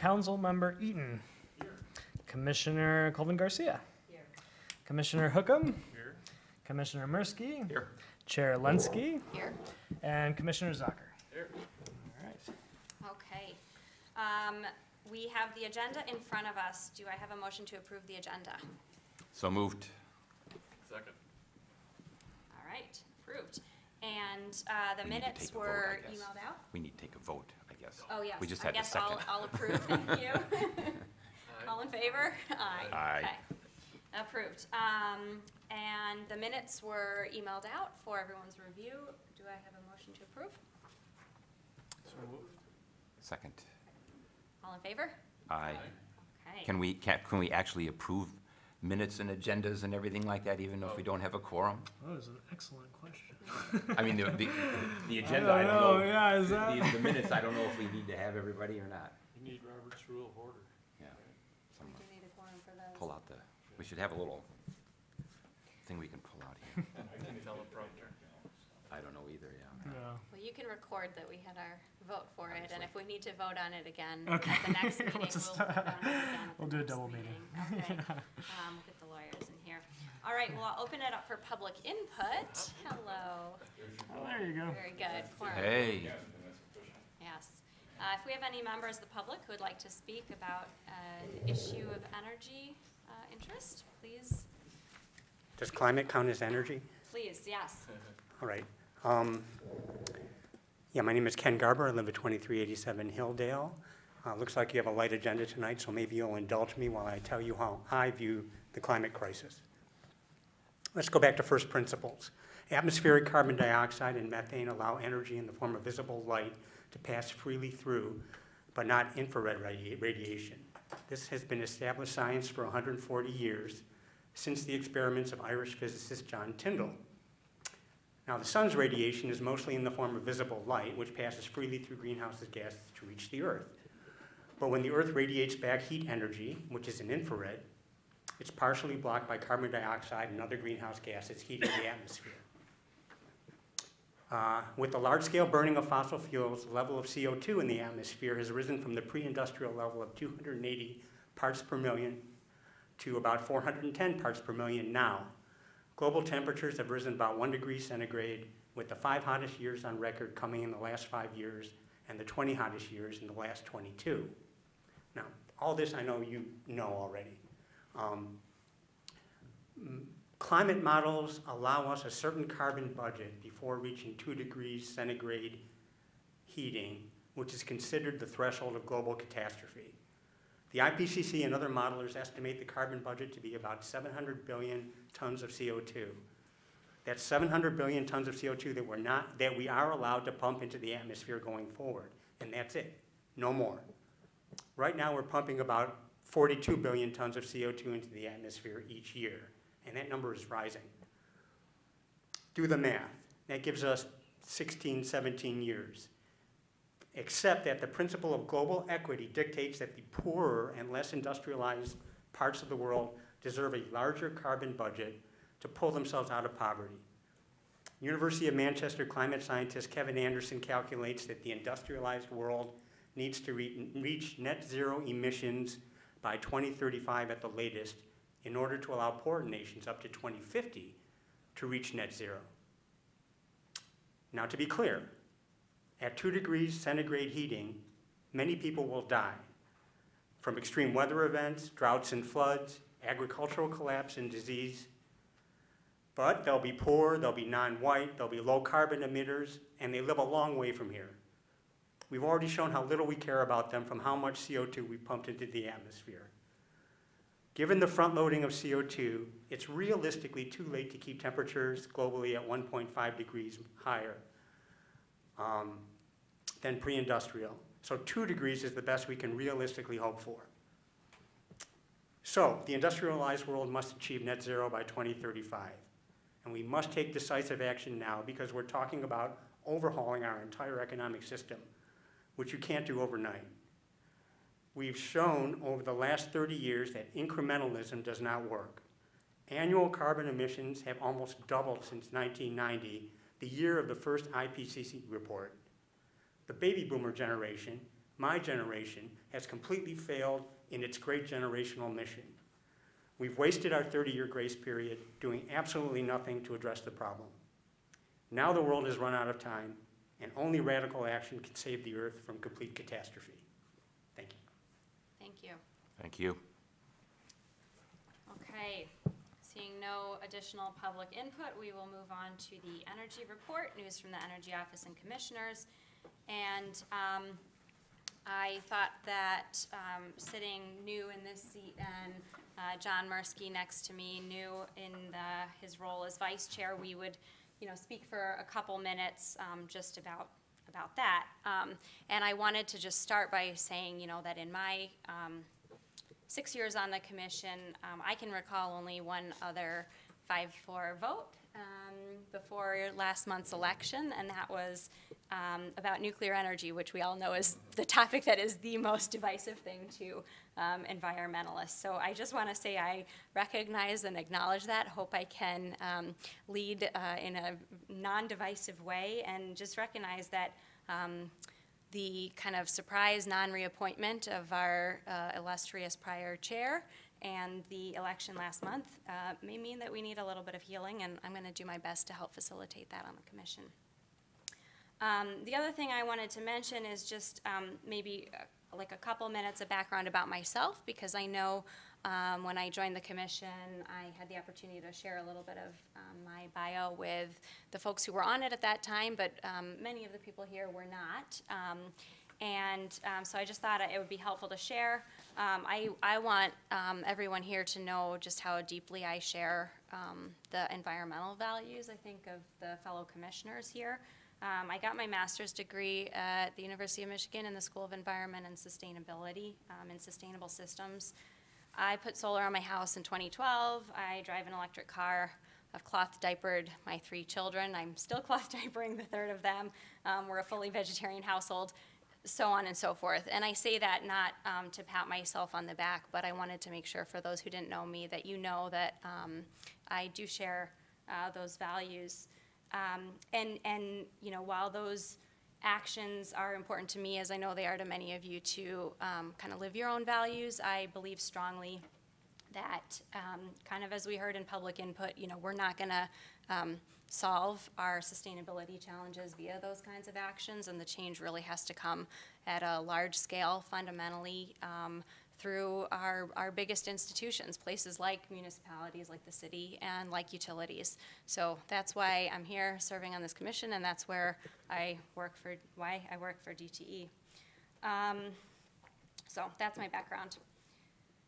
Council Member Eaton. Commissioner Colvin Garcia. Commissioner Hookham. Commissioner Mursky. Here. Chair Lensky. Here. And Commissioner Zucker. Here. All right. Okay. Um, We have the agenda in front of us. Do I have a motion to approve the agenda? So moved. Second. All right, approved. And uh, the We need to minutes take a vote, were emailed out? We need to take a vote, I guess. Oh, yes. We just I had the guess I'll- I'll approve, thank you. All in favor? Aye. Aye. Okay. Approved. Um, And the minutes were emailed out for everyone's review. Do I have a motion to approve? So moved. Second. All in favor? Aye. Okay. Can we, can, can we actually approve minutes and agendas and everything like that, even if we don't have a quorum? That was an excellent question. I mean, the, the, the I agenda, I don't know. Yeah, is The, that? the minutes, I don't know if we need to have everybody or not. You need Robert's Rule of Order. Yeah. Some- Do you need a quorum for those? Pull out the, we should have a little thing we can pull out here. I can teleprompter. I don't know either, yeah. Yeah. Well, you can record that we had our vote for it, and if we need to vote on it again Okay. the next meeting, we'll Let's vote on it again at We'll the do a next double meeting. Okay. Um, we'll get the lawyers in here. All right, well, I'll open it up for public input. Hello. Oh, there you go. Very good. Quorum. Hey, Yes. Uh, if we have any members of the public who would like to speak about an issue of energy uh, interest, please, Does climate count as energy? please, yes. All right. Um, Yeah, my name is Ken Garber. I live at 2387 Hilldale. Uh, Looks like you have a light agenda tonight, so maybe you'll indulge me while I tell you how I view the climate crisis. Let's go back to first principles. Atmospheric carbon dioxide and methane allow energy in the form of visible light to pass freely through, but not infrared radi- radiation. This has been established science for 140 years, since the experiments of Irish physicist John Tyndall. Now, the sun's radiation is mostly in the form of visible light, which passes freely through greenhouse gases to reach the Earth. But when the Earth radiates back heat energy, which is in infrared, it's partially blocked by carbon dioxide and other greenhouse gases heating the atmosphere. Uh, with the large-scale burning of fossil fuels, the level of CO2 in the atmosphere has risen from the pre-industrial level of 280 parts per million to about 410 parts per million now. Global temperatures have risen about one degree centigrade, with the five hottest years on record coming in the last five years and the 20 hottest years in the last 22. Now, all this I know you know already. Um, Climate models allow us a certain carbon budget before reaching two degrees centigrade heating, which is considered the threshold of global catastrophe. The IPCC and other modelers estimate the carbon budget to be about 700 billion tons of CO2. That's 700 billion tons of CO2 that we're not, that we are allowed to pump into the atmosphere going forward, and that's it, no more. Right now, we're pumping about 42 billion tons of CO2 into the atmosphere each year, and that number is rising. Do the math. That gives us 16, 17 years except that the principle of global equity dictates that the poorer and less industrialized parts of the world deserve a larger carbon budget to pull themselves out of poverty. University of Manchester climate scientist Kevin Anderson calculates that the industrialized world needs to re- reach net zero emissions by 2035 at the latest in order to allow poorer nations up to 2050 to reach net zero. Now, to be clear, at two degrees centigrade heating, many people will die from extreme weather events, droughts and floods, agricultural collapse and disease. But they'll be poor, they'll be non-white, they'll be low carbon emitters, and they live a long way from here. We've already shown how little we care about them from how much CO2 we pumped into the atmosphere. Given the front loading of CO2, it's realistically too late to keep temperatures globally at 1.5 degrees higher um, than pre-industrial. So two degrees is the best we can realistically hope for. So the industrialized world must achieve net zero by 2035. And we must take decisive action now because we're talking about overhauling our entire economic system, which you can't do overnight. We've shown over the last 30 years that incrementalism does not work. Annual carbon emissions have almost doubled since 1990, the year of the first IPCC report. The baby boomer generation, my generation has completely failed in its great generational mission. We've wasted our 30-year grace period doing absolutely nothing to address the problem. Now the world has run out of time, and only radical action can save the earth from complete catastrophe. Thank you. Thank you. Thank you. Okay, seeing no additional public input, we will move on to the energy report, news from the Energy Office and Commissioners. And um, I thought that um, sitting new in this seat and uh, John Mursky next to me, new in the- his role as vice chair, we would, you know, speak for a couple minutes um, just about, about that. Um, And I wanted to just start by saying, you know, that in my um, six years on the commission, um, I can recall only one other five-four vote um, before last month's election, and that was um, about nuclear energy, which we all know is the topic that is the most divisive thing to um, environmentalists. So I just want to say I recognize and acknowledge that, hope I can um, lead uh, in a non-divisive way, and just recognize that um, the kind of surprise non-reappointment of our uh, illustrious prior chair and the election last month uh, may mean that we need a little bit of healing, and I'm going to do my best to help facilitate that on the commission. Um, The other thing I wanted to mention is just um, maybe uh, like a couple minutes of background about myself, because I know um, when I joined the commission, I had the opportunity to share a little bit of um, my bio with the folks who were on it at that time, but um, many of the people here were not. Um, And so I just thought it would be helpful to share. I, I want everyone here to know just how deeply I share the environmental values, I think, of the fellow commissioners here. Um, I got my master's degree at the University of Michigan in the School of Environment and Sustainability um, in Sustainable Systems. I put solar on my house in 2012. I drive an electric car. I've cloth diapered my three children. I'm still cloth diapering the third of them. Um, we're a fully vegetarian household, so on and so forth. And I say that not um, to pat myself on the back, but I wanted to make sure for those who didn't know me that you know that um, I do share uh, those values. Um, and, and, you know, while those actions are important to me, as I know they are to many of you, to um, kind of live your own values, I believe strongly that, um, kind of as we heard in public input, you know, we're not going to um, solve our sustainability challenges via those kinds of actions, and the change really has to come at a large scale, fundamentally, um, through our, our biggest institutions, places like municipalities, like the city, and like utilities. So that's why I'm here serving on this commission, and that's where I work for, why I work for DTE. Um, so that's my background.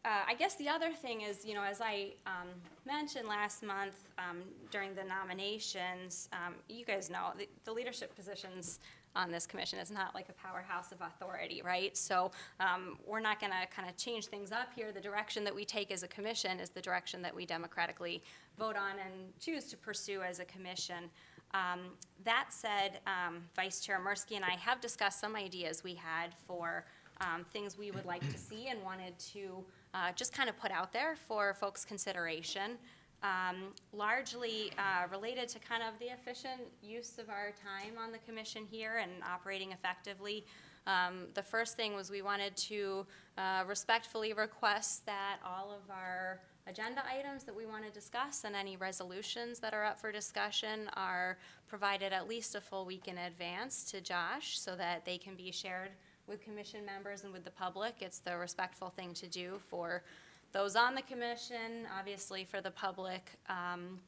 Uh, I guess the other thing is, you know, as I um, mentioned last month um, during the nominations, um, you guys know the, the leadership positions on this commission is not like a powerhouse of authority, right? So um, we're not going to kind of change things up here. The direction that we take as a commission is the direction that we democratically vote on and choose to pursue as a commission. Um, that said, um, Vice Chair Mursky and I have discussed some ideas we had for um, things we would like to see and wanted to uh, just kind of put out there for folks' consideration. Um, largely uh, related to kind of the efficient use of our time on the commission here and operating effectively. Um, the first thing was we wanted to uh, respectfully request that all of our agenda items that we want to discuss and any resolutions that are up for discussion are provided at least a full week in advance to Josh so that they can be shared with commission members and with the public. It's the respectful thing to do for those on the commission, obviously for the public. Um,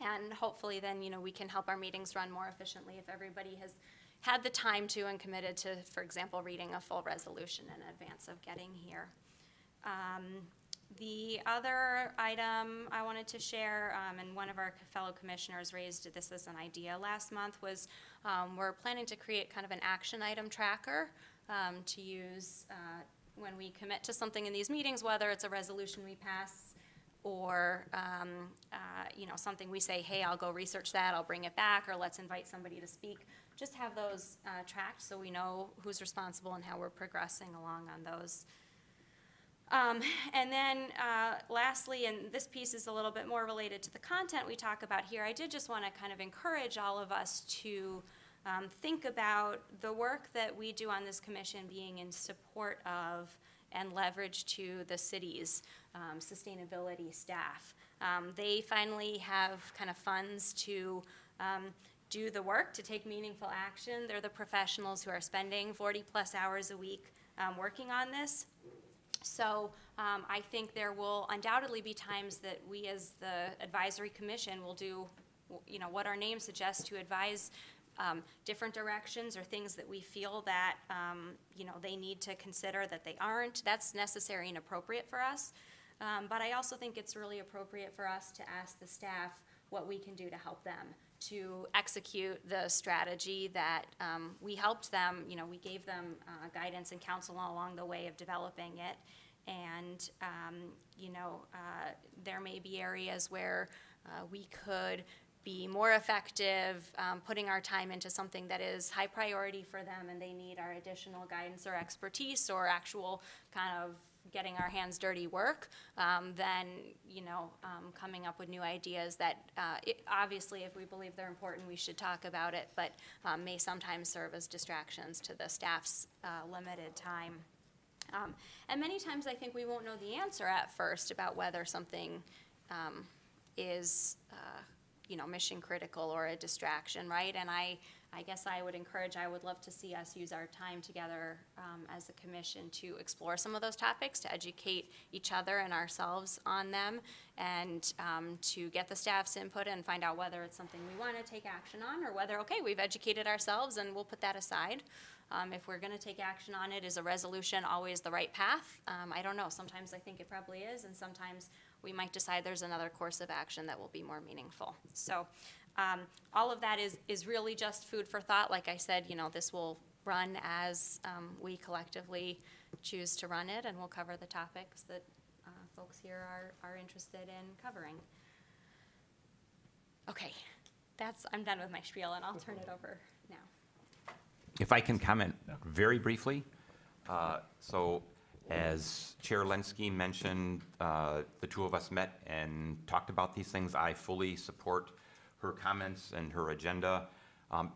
and hopefully then, you know, we can help our meetings run more efficiently if everybody has had the time to and committed to, for example, reading a full resolution in advance of getting here. Um, the other item I wanted to share, um, and one of our fellow commissioners raised this as an idea last month, was um, we're planning to create kind of an action item tracker um, to use uh, when we commit to something in these meetings, whether it's a resolution we pass or, um, uh, you know, something we say, hey, I'll go research that, I'll bring it back, or let's invite somebody to speak. Just have those uh, tracked so we know who's responsible and how we're progressing along on those. Um, and then uh, lastly, and this piece is a little bit more related to the content we talk about here, I did just want to kind of encourage all of us to um, think about the work that we do on this commission being in support of and leverage to the city's um, sustainability staff. Um, They finally have kind of funds to um, do the work, to take meaningful action. They're the professionals who are spending 40-plus hours a week um, working on this. So um, I think there will undoubtedly be times that we, as the advisory commission, will do, you know, what our name suggests to advise um, different directions or things that we feel that, um, you know, they need to consider that they aren't. That's necessary and appropriate for us. Um, But I also think it's really appropriate for us to ask the staff what we can do to help them to execute the strategy that um, we helped them, you know, we gave them uh, guidance and counsel along the way of developing it. And, um, you know, uh, there may be areas where uh, we could be more effective, um, putting our time into something that is high priority for them and they need our additional guidance or expertise or actual kind of getting our hands dirty work, um, then, you know, um, coming up with new ideas that, uh, it, obviously, if we believe they're important, we should talk about it, but, um, may sometimes serve as distractions to the staff's, uh, limited time. Um, and many times I think we won't know the answer at first about whether something, um, is, uh, you know, mission critical or a distraction, right? And I, I guess I would encourage, I would love to see us use our time together um, as a commission to explore some of those topics, to educate each other and ourselves on them, and um, to get the staff's input and find out whether it's something we want to take action on, or whether, okay, we've educated ourselves and we'll put that aside. Um, If we're going to take action on it, is a resolution always the right path? Um, I don't know. Sometimes I think it probably is, and sometimes we might decide there's another course of action that will be more meaningful. So um, all of that is, is really just food for thought. Like I said, you know, this will run as um, we collectively choose to run it, and we'll cover the topics that uh, folks here are, are interested in covering. Okay, that's, I'm done with my spiel, and I'll turn it over. If I can comment very briefly. uh, So as Chair Lensky mentioned, uh, the two of us met and talked about these things. I fully support her comments and her agenda. Um,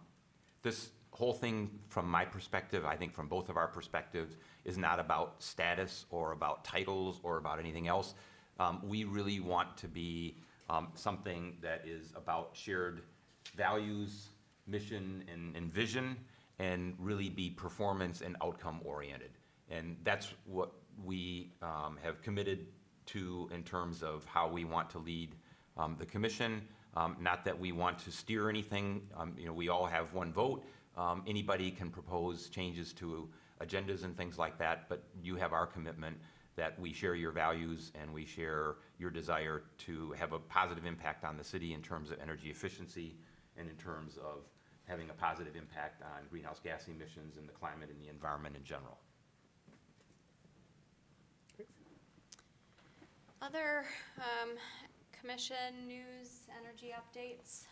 This whole thing, from my perspective, I think from both of our perspectives, is not about status or about titles or about anything else. Um, We really want to be um, something that is about shared values, mission, and, and vision, and really be performance and outcome oriented. And that's what we um, have committed to in terms of how we want to lead um, the commission. Um, Not that we want to steer anything, um, you know, we all have one vote. Um, Anybody can propose changes to agendas and things like that, but you have our commitment that we share your values and we share your desire to have a positive impact on the city in terms of energy efficiency and in terms of having a positive impact on greenhouse gas emissions and the climate and the environment in general. Other um, commission news, energy updates?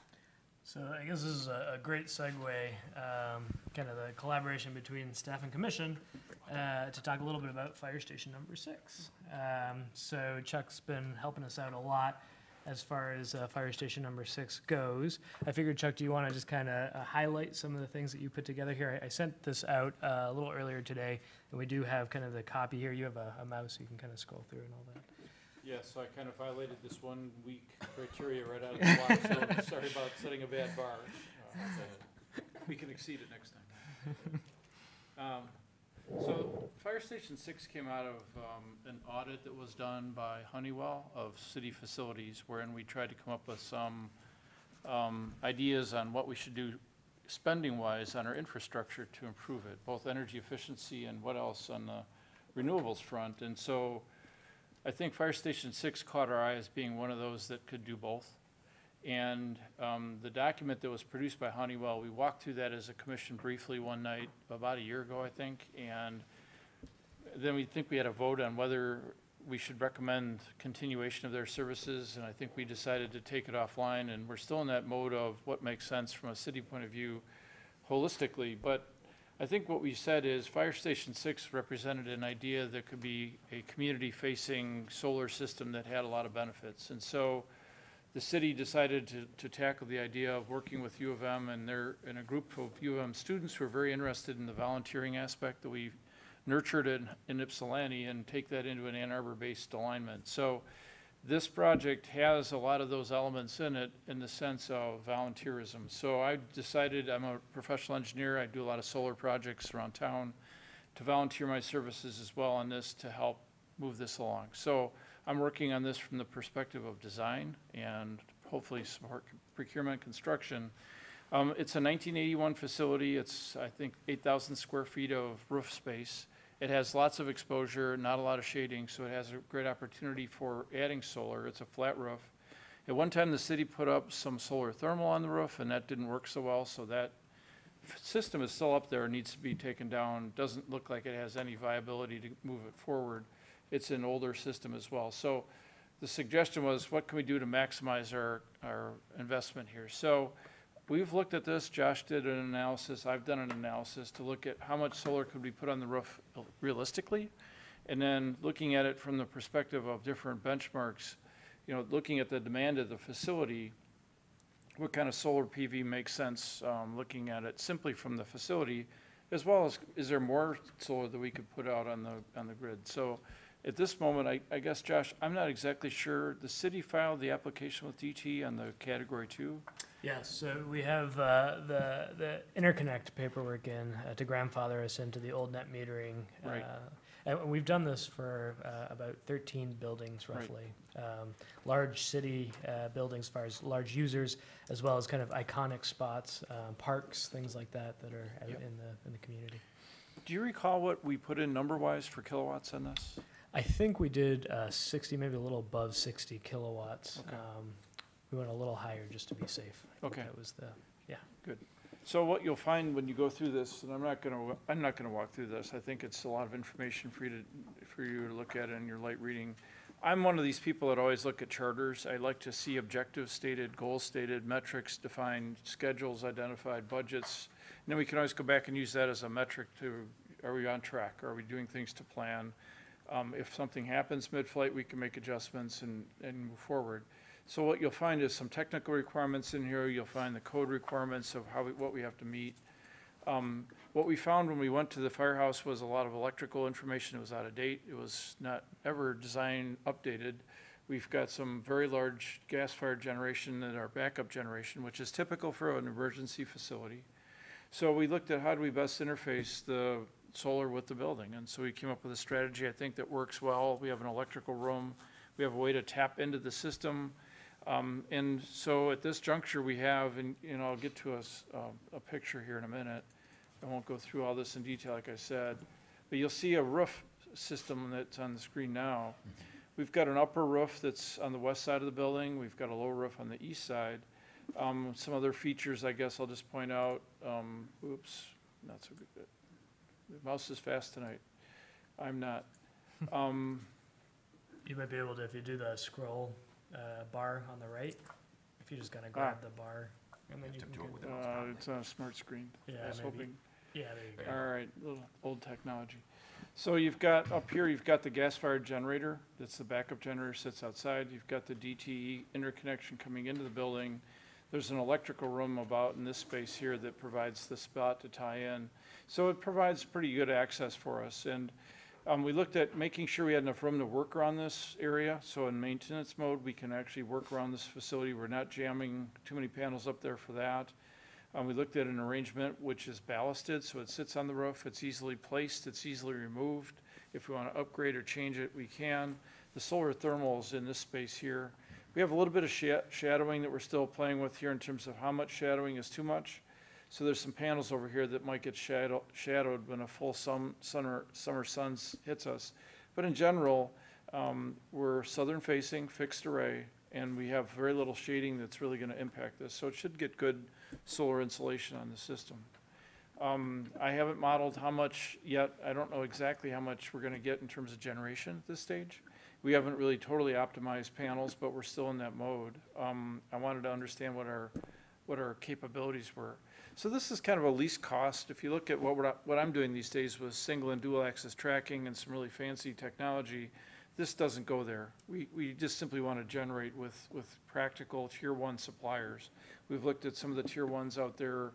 So I guess this is a, a great segue, um, kind of the collaboration between staff and commission, uh, to talk a little bit about fire station number six. Um, so Chuck's been helping us out a lot as far as uh, fire station number six goes. I figured, Chuck, do you want to just kind of uh, highlight some of the things that you put together here? I, I sent this out uh, a little earlier today, and we do have kind of the copy here. You have a, a mouse, you can kind of scroll through and all that. Yes, so I kind of violated this one week criteria right out of the box, so sorry about setting a bad bar. Uh, We can exceed it next time. Um, So, Fire Station Six came out of um, an audit that was done by Honeywell of city facilities, wherein we tried to come up with some um, ideas on what we should do spending-wise on our infrastructure to improve it, both energy efficiency and what else on the renewables front. And so, I think Fire Station Six caught our eye as being one of those that could do both. And um, the document that was produced by Honeywell, we walked through that as a commission briefly one night, about a year ago, I think. And then we think we had a vote on whether we should recommend continuation of their services. And I think we decided to take it offline. And we're still in that mode of what makes sense from a city point of view holistically. But I think what we said is Fire Station Six represented an idea that could be a community-facing solar system that had a lot of benefits. And so the city decided to, to tackle the idea of working with U of M and they're, and a group of U of M students who are very interested in the volunteering aspect that we nurtured in, in Ypsilanti and take that into an Ann Arbor-based alignment. So this project has a lot of those elements in it in the sense of volunteerism. So I decided, I'm a professional engineer, I do a lot of solar projects around town, to volunteer my services as well on this to help move this along. So I'm working on this from the perspective of design and hopefully support procurement, construction. Um, it's a nineteen eighty-one facility, it's, I think, eight thousand square feet of roof space. It has lots of exposure, not a lot of shading, so it has a great opportunity for adding solar. It's a flat roof. At one time, the city put up some solar thermal on the roof, and that didn't work so well, so that system is still up there, needs to be taken down. Doesn't look like it has any viability to move it forward. It's an older system as well. So the suggestion was, what can we do to maximize our, our investment here? So We've looked at this, Josh did an analysis, I've done an analysis to look at how much solar could we put on the roof realistically? And then looking at it from the perspective of different benchmarks, you know, looking at the demand of the facility, what kind of solar PV makes sense, um, looking at it simply from the facility, as well as, is there more solar that we could put out on the, on the grid? So at this moment, I, I guess, Josh, I'm not exactly sure, the city filed the application with DTE on the category two? Yes, so we have uh, the, the interconnect paperwork in uh, to grandfather us into the old net metering. Right. uh, And we've done this for uh, about 13 buildings Right. roughly. Um, Large city uh, buildings as far as large users, as well as kind of iconic spots, um, parks, things like that, that are out Yep. in the, in the community. Do you recall what we put in number-wise for kilowatts on this? I think we did uh, 60, maybe a little above 60 kilowatts. Okay. Um, We went a little higher just to be safe. I think Okay. That was the, yeah. Good. So what you'll find when you go through this, and I'm not gonna, I'm not gonna walk through this, I think it's a lot of information for you to, for you to look at in your light reading. I'm one of these people that always look at charters. I like to see objectives stated, goals stated, metrics defined, schedules identified, budgets. And then we can always go back and use that as a metric to, are we on track? Are we doing things to plan? Um, if something happens mid-flight, we can make adjustments and, and move forward. So what you'll find is some technical requirements in here, you'll find the code requirements of how, we what we have to meet. Um, What we found when we went to the firehouse was a lot of electrical information that was out of date, it was not ever designed, updated. We've got some very large gas-fired generation and our backup generation, which is typical for an emergency facility. So we looked at how do we best interface the solar with the building, and so we came up with a strategy, I think, that works well. We have an electrical room, we have a way to tap into the system. Um, and so at this juncture, we have, and, you know, I'll get to a, um, a picture here in a minute. I won't go through all this in detail, like I said, but you'll see a roof system that's on the screen now. We've got an upper roof that's on the west side of the building, we've got a lower roof on the east side. Um, some other features, I guess I'll just point out, um, oops, not so good. The mouse is fast tonight. I'm not. Um, You might be able to, if you do the scroll uh, bar on the right, if you just kind of grab Ah. the bar, and then you To can. do it with the uh, it's on a smart screen. Yeah, I was maybe. hoping. Yeah, there you go. All right, little old technology. So you've got, up here, you've got the gas-fired generator, that's the backup generator, sits outside. You've got the DTE interconnection coming into the building. There's an electrical room about in this space here that provides the spot to tie in. So it provides pretty good access for us. And um, we looked at making sure we had enough room to work around this area. So in maintenance mode, we can actually work around this facility. We're not jamming too many panels up there for that. Um, we looked at an arrangement which is ballasted, so it sits on the roof, it's easily placed, it's easily removed. If we want to upgrade or change it, we can. The solar thermal is in this space here. We have a little bit of sha- shadowing that we're still playing with here in terms of how much shadowing is too much. So there's some panels over here that might get shadow, shadowed when a full sum, summer, summer sun hits us. But in general, um, we're southern facing, fixed array, and we have very little shading that's really gonna impact this. So it should get good solar insolation on the system. Um, I haven't modeled how much yet, I don't know exactly how much we're gonna get in terms of generation at this stage. We haven't really totally optimized panels, but we're still in that mode. Um, I wanted to understand what our, what our capabilities were. So this is kind of a least cost, if you look at what we're, what I'm doing these days with single and dual axis tracking and some really fancy technology, this doesn't go there. We, we just simply want to generate with, with practical tier one suppliers. We've looked at some of the tier ones out there.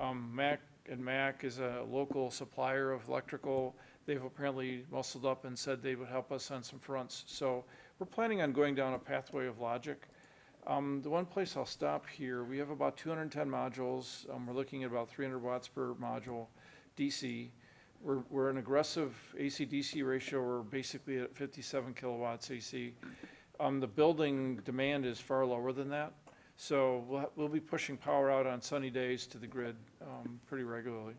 Um, Mac and Mac is a local supplier of electrical. They've apparently muscled up and said they would help us on some fronts. So we're planning on going down a pathway of logic. Um, the one place I'll stop here, we have about two hundred and ten modules. Um, we're looking at about three hundred watts per module, DC. We're, we're an aggressive AC-DC ratio. We're basically at fifty-seven kilowatts AC. Um, the building demand is far lower than that. So we'll, we'll be pushing power out on sunny days to the grid, um, pretty regularly.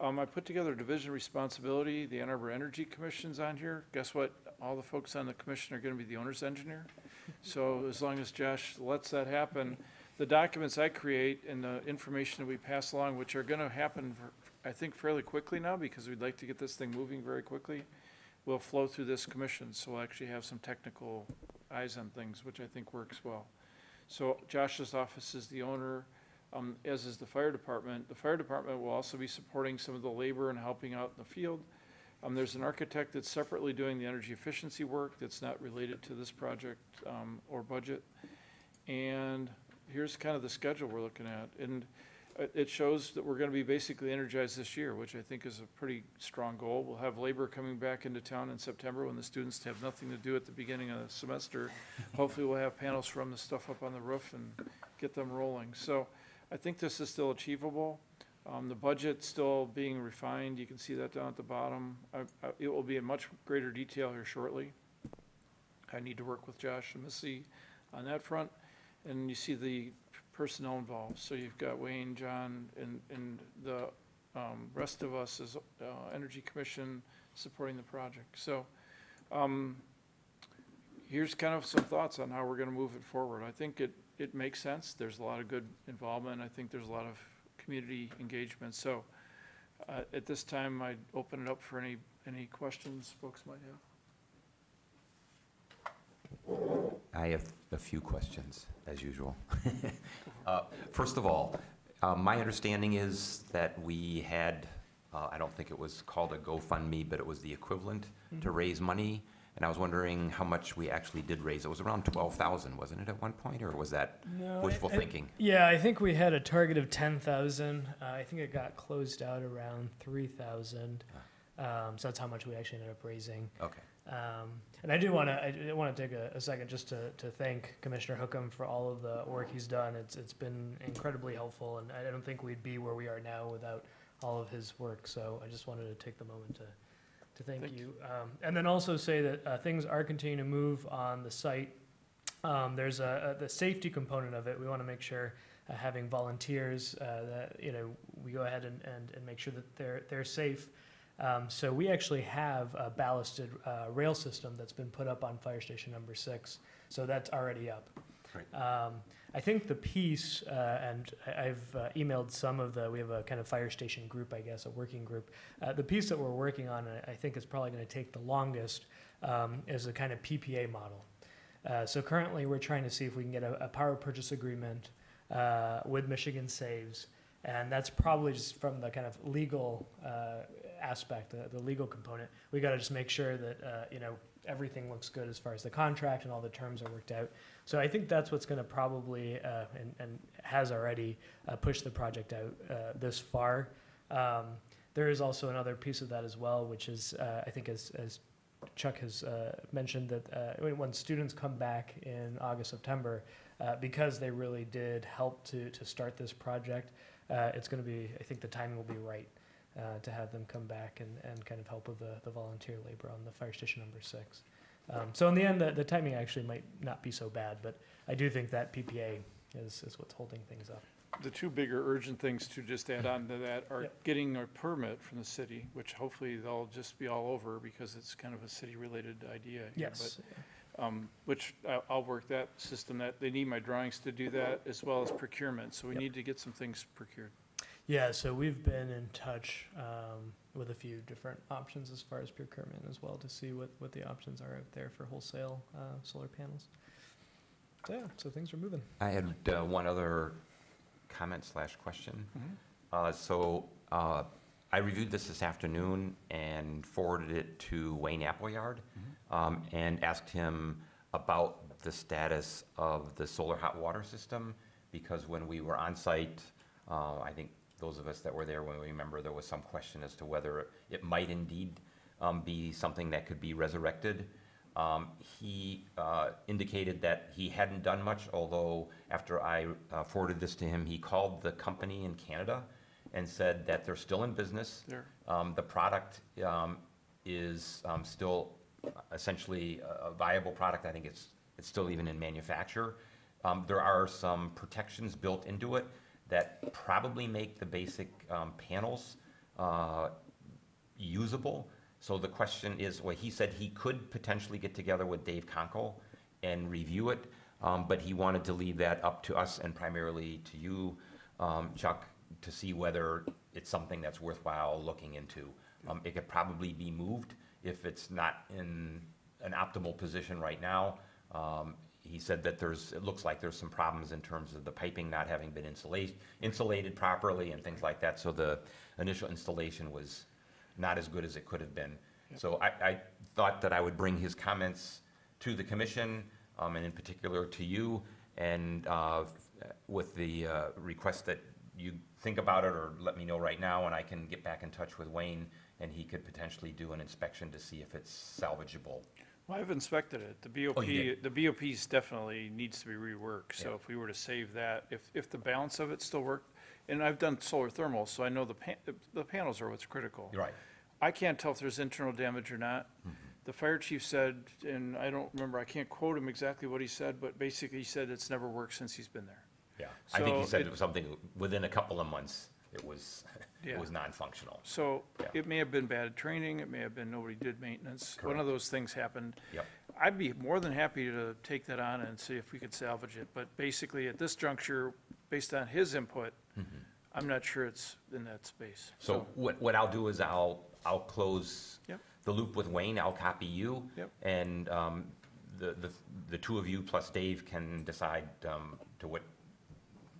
Um, I put together division responsibility. The Ann Arbor Energy Commission's on here. Guess what? All the folks on the commission are gonna be the owner's engineer. So as long as Josh lets that happen, the documents I create and the information that we pass along, which are gonna happen, I think fairly quickly now, because we'd like to get this thing moving very quickly, will flow through this commission, so we'll actually have some technical eyes on things, which I think works well. So Josh's office is the owner, um, as is the fire department. The fire department will also be supporting some of the labor and helping out in the field. Um, there's an architect that's separately doing the energy efficiency work that's not related to this project, um, or budget. And here's kind of the schedule we're looking at. And it, shows that we're gonna be basically energized this year, which I think is a pretty strong goal. We'll have labor coming back into town in September when the students have nothing to do at the beginning of the semester. Hopefully we'll have panels from the stuff up on the roof and get them rolling. So I think this is still achievable. Um, the budget still being refined. You can see that down at the bottom. I, I, it will be in much greater detail here shortly. I need to work with Josh and Missy on that front. And you see the personnel involved. So you've got Wayne, John, and, and the, um, rest of us as, uh, Energy Commission supporting the project. So, um, here's kind of some thoughts on how we're gonna move it forward. I think it, it makes sense. There's a lot of good involvement. I think there's a lot of community engagement. So, uh, at this time, I'd open it up for any, any questions folks might have. I have a few questions, as usual. Uh, First of all, uh, my understanding is that we had, uh, I don't think it was called a GoFundMe, but it was the equivalent to raise money, and I was wondering how much we actually did raise. It was around 12,000, wasn't it, at one point, or was that No, wishful I- I- thinking? Yeah, I think we had a target of ten thousand. Uh, I think it got closed out around three thousand. Um, so that's how much we actually ended up raising. Okay. Um, and I do want to, I want to take a, a second just to, to thank Commissioner Hookham for all of the work he's done. It's, it's been incredibly helpful, and I don't think we'd be where we are now without all of his work. So I just wanted to take the moment to, to thank Thank you. Um, and then also say that uh, things are continuing to move on the site. Um, there's a, a the safety component of it. We want to make sure uh, having volunteers uh, that you know we go ahead and, and, and make sure that they're they're safe. Um, so we actually have a ballasted uh, rail system that's been put up on fire station number six. So that's already up. Great. I think the piece, uh, and I've uh, emailed some of the, we have a kind of fire station group, I guess, a working group. Uh, the piece that we're working on, I think is probably going to take the longest, um, is a kind of PPA model. Uh, so currently, we're trying to see if we can get a, a power purchase agreement uh, with Michigan Saves, and that's probably just from the kind of legal uh, aspect, the, the legal component. We got to just make sure that you know everything looks good as far as the contract and all the terms are worked out. So I think that's what's going to probably uh, and, and has already uh, pushed the project out uh, this far. Um, there is also another piece of that as well, which is uh, I think as, as Chuck has uh, mentioned that uh, when- students come back in August, September, because they really did help to, to start this project, it's going to be, I think the timing will be right uh, to have them come back and, and kind of help with the, the volunteer labor on the fire station number six. Um, so in the end, the, the timing actually might not be so bad, but I do think that PPA is, is what's holding things up. The two bigger urgent things to just add on to that are Yep. getting a permit from the city, which hopefully they'll just be all over because it's kind of a city-related idea. here, Yes. but, Um, which I- I'll work that system, that, they need my drawings to do that, as well as procurement, so we Yep. need to get some things procured. Yeah, so we've been in touch um, with a few different options as far as procurement as well to see what, what the options are out there for wholesale uh, solar panels. So yeah, so things are moving. I had uh, one other comment slash question. Uh, So uh, I reviewed this this afternoon and forwarded it to Wayne Appleyard. um, and asked him about the status of the solar hot water system, because when we were on site, uh, I think those of us that were there, when we remember, there was some question as to whether it might indeed um, be something that could be resurrected. Um, He uh, indicated that he hadn't done much, although after I uh, forwarded this to him, he called the company in Canada and said that they're still in business. Um, The product um, is um, still essentially a a viable product. I think it's, it's still even in manufacture. Um, There are some protections built into it that probably make the basic um, panels uh, usable. So the question is, well, he said he could potentially get together with Dave Konkle and review it, um, but he wanted to leave that up to us and primarily to you, um, Chuck, to see whether it's something that's worthwhile looking into. Um, It could probably be moved if it's not in an optimal position right now. He said that there's, it looks like there's some problems in terms of the piping not having been insulated, insulated properly and things like that. So the initial installation was not as good as it could have been. So I, I thought that I would bring his comments to the commission, um, and in particular to you, and, uh, with the, uh, request that you think about it or let me know right now, and I can get back in touch with Wayne, and he could potentially do an inspection to see if it's salvageable. Well, I've inspected it. The BOP, Oh, you the BOP's definitely needs to be reworked. So if we were to save that, if, if the balance of it still worked, and I've done solar thermal, so I know the pa- the panels are what's critical. Right. I can't tell if there's internal damage or not. Mm-hmm. The fire chief said, and I don't remember, I can't quote him exactly what he said, but basically he said it's never worked since he's been there. Yeah. I think he So said it- it was something, within a couple of months, it was, it was non-functional. So Yeah. it may have been bad training, it may have been nobody did maintenance. One Correct. of those things happened. Yep. I'd be more than happy to take that on and see if we could salvage it, but basically at this juncture, based on his input, I'm not sure it's in that space. Mm-hmm. So what, what I'll do is I'll, I'll close Yep. the loop with Wayne, I'll copy you. Yep. And um, the, the, the two of you plus Dave can decide um, to what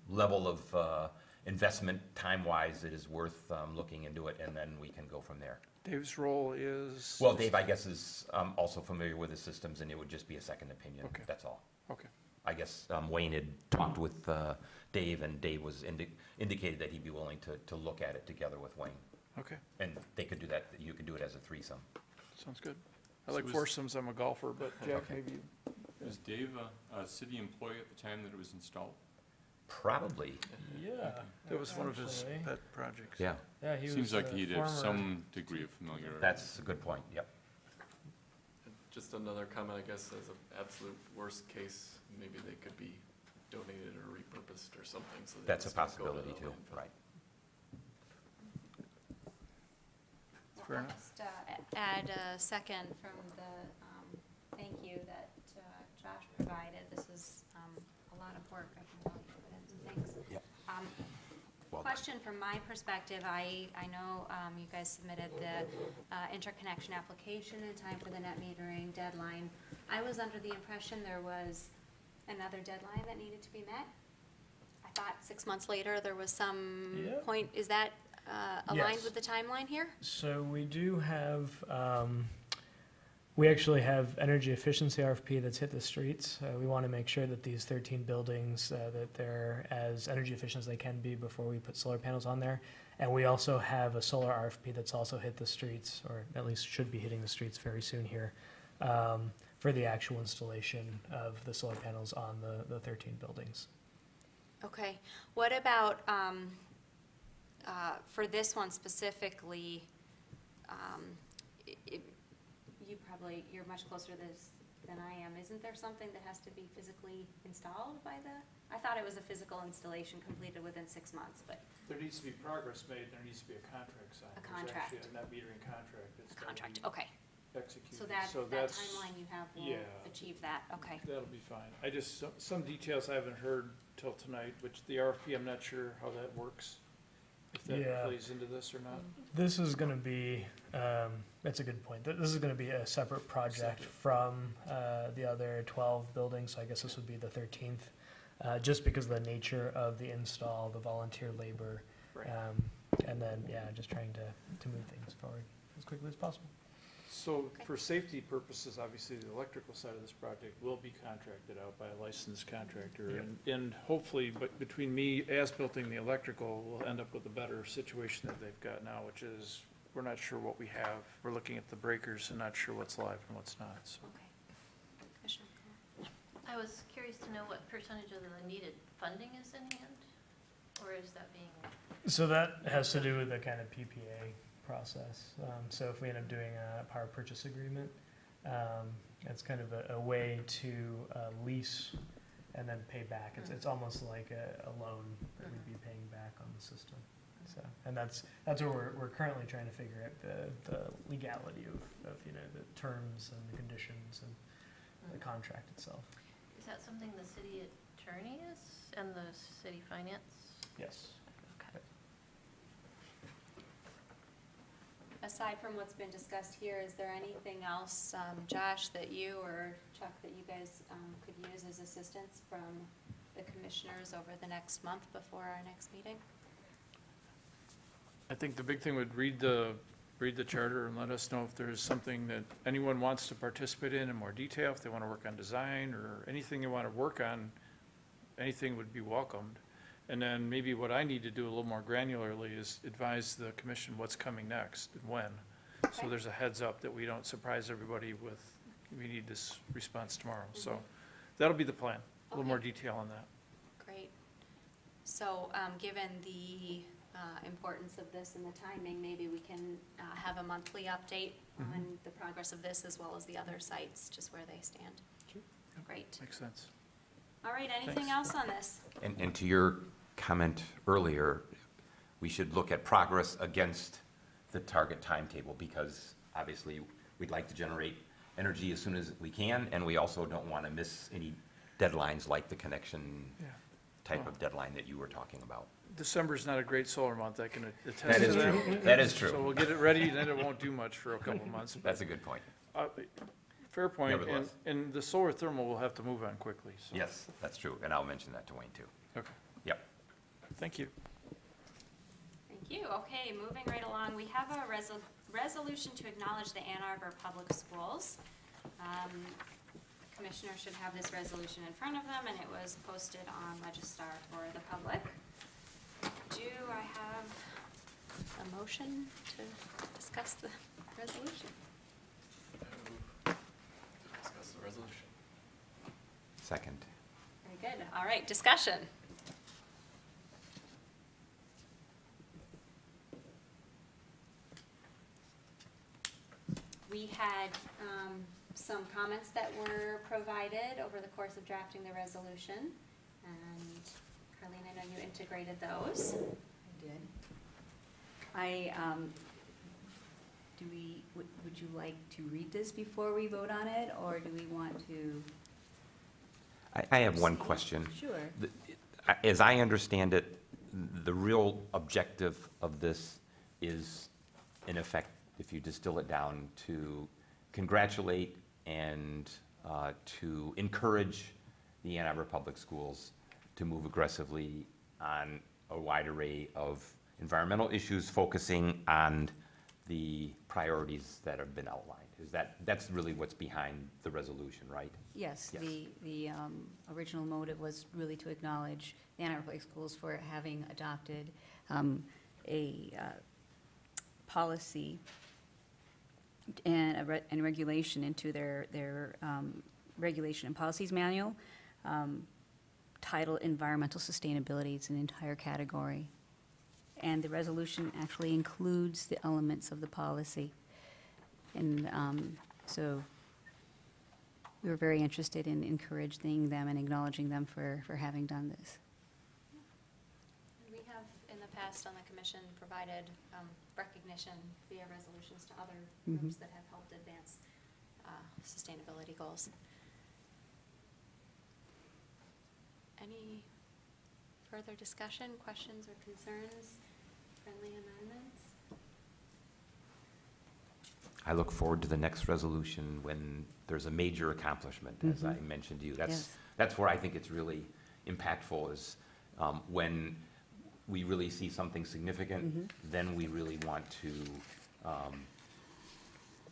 level of uh, investment, time-wise, it is worth um, looking into it, and then we can go from there. Dave's role is? Well, Dave, I guess, is um, also familiar with the systems, and it would just be a second opinion, Okay. that's all. Okay, I guess um, Wayne had talked with uh, Dave, and Dave was indi- indicated that he'd be willing to, to look at it together with Wayne. okay, And they could do that, you could do it as a threesome. sounds good. I So like was- foursomes, I'm a golfer, but Jack, maybe you. Was Dave a, a city employee at the time that it was installed? Probably, Yeah. That was one of his Actually, pet projects. yeah, Yeah, he was. Seems like a he'd have former- some degree of familiarity. that's a good point, yep. Just another comment, I guess, as an absolute worst case, maybe they could be donated or repurposed or something, so. they That's a just don't go to possibility the too, landfill. right. Fair I'll enough. just, uh, add a second from the, um, thank you that, uh, Josh provided. This is um, a lot of work. I can tell you put in some things. Yep. Um, Well done. Question from my perspective, I, I know, um, you guys submitted the, uh, interconnection application in time for the net metering deadline. I was under the impression there was another deadline that needed to be met. I thought six months later, there was some Yeah. point, is that, uh, aligned Yes. with the timeline here? So we do have, um, we actually have energy efficiency RFP that's hit the streets. Uh, we want to make sure that these thirteen buildings, uh, that they're as energy efficient as they can be before we put solar panels on there. And we also have a solar RFP that's also hit the streets, or at least should be hitting the streets very soon here, um, for the actual installation of the solar panels on the, the thirteen buildings. Okay, what about, um, uh, for this one specifically, um, probably, you're much closer to this than I am, isn't there something that has to be physically installed by the? I thought it was a physical installation completed within six months, but There needs to be progress made, there needs to be a contract signed. A There's actually contract. a net metering contract that's a gotta contract, be okay. executed. So that, that that's- timeline you have will yeah. achieve that, okay. That'll be fine. I just, some, some details I haven't heard till tonight, which the RFP, I'm not sure how that works. If Yeah. that plays into this or not. This is gonna be, um, that's a good point. Th- This is gonna be a separate project Separate. from, uh, the other twelve buildings, so I guess this would be the thirteenth. Uh, just because of the nature of the install, the volunteer labor, Right. um, and then, yeah, just trying to, to move things forward as quickly as possible. So for safety purposes, obviously, the electrical side of this project will be contracted out by a licensed contractor. Yep. And, and hopefully, but between me as building the electrical, we'll end up with a better situation that they've got now, which is, we're not sure what we have. We're looking at the breakers and not sure what's live and what's not, so. Okay. Commissioner Cole? I was curious to know what percentage of the needed funding is in hand? Or is that being, So that has to do with the kind of PPA process. Um, so if we end up doing a power purchase agreement, um, it's kind of a, a way to uh, lease and then pay back. It's, it's almost like a, a loan that we'd be paying back on the system. So, and that's, that's where we're, we're currently trying to figure out the, the legality of, of, you know, the terms and the conditions and the contract itself. is that something the city attorney is and the city finance? Yes. Okay. Aside from what's been discussed here, is there anything else, um, Josh, that you or Chuck, that you guys, um, could use as assistance from the commissioners over the next month before our next meeting? I think the big thing would read the, read the charter and let us know if there's something that anyone wants to participate in in more detail, if they want to work on design or anything they want to work on, anything would be welcomed. And then maybe what I need to do a little more granularly is advise the commission what's coming next and when. So there's a heads up that we don't surprise everybody with, we need this response tomorrow. So that'll be the plan, a little more Okay. detail on that. Great. So, um, given the, uh, importance of this and the timing, maybe we can, uh, have a monthly update Mhm. on the progress of this as well as the other sites, just where they stand. Great. Makes sense. All right, anything else on this? And, and to your comment earlier, we should look at progress against the target timetable, because obviously, we'd like to generate energy as soon as we can, and we also don't want to miss any deadlines like the connection Yeah. type of deadline that you were talking about. December's not a great solar month, I can attest to That that. is true, that is So true. we'll get it ready, then it won't do much for a couple of months. That's a good point. Uh, Fair point, and, Nevertheless. and the solar thermal will have to move on quickly, so. Yes, that's true, and I'll mention that to Wayne, too. Okay, Yep. thank you. Thank you. Okay, moving right along, we have a resol- resolution to acknowledge the Ann Arbor Public Schools. Um, Commissioner should have this resolution in front of them, and it was posted on Legistar for the public. Do I have a motion to discuss the resolution? I move to discuss the resolution. Second. Very good. All right, discussion. We had um, some comments that were provided over the course of drafting the resolution. And Carlene, I know you integrated those. I did. I, um, do we, would, would you like to read this before we vote on it, or do we want to? I, I have one question. Sure. The- I- As I understand it, the real objective of this is, in effect, if you distill it down, to congratulate and uh, to encourage the Ann Arbor Public Schools to move aggressively on a wide array of environmental issues, focusing on the priorities that have been outlined. Is that, that's really what's behind the resolution, right? Yes, Yes. the, the um, original motive was really to acknowledge the Ann Arbor Public Schools for having adopted um, a uh, policy and a re- and regulation into their, their um, regulation and policies manual um, titled Environmental Sustainability. It's an entire category. And the resolution actually includes the elements of the policy. And um, so we were very interested in encouraging them and acknowledging them for, for having done this. We have, in the past on the commission, provided um, recognition via resolutions to other Mhm. groups that have helped advance uh, sustainability goals. Any further discussion, questions, or concerns? Friendly amendments? I look forward to the next resolution when there's a major accomplishment, as I Mhm. mentioned to you. That's, Yes. that's where I think it's really impactful, is um, when we really see something significant, Mhm. then we really want to um,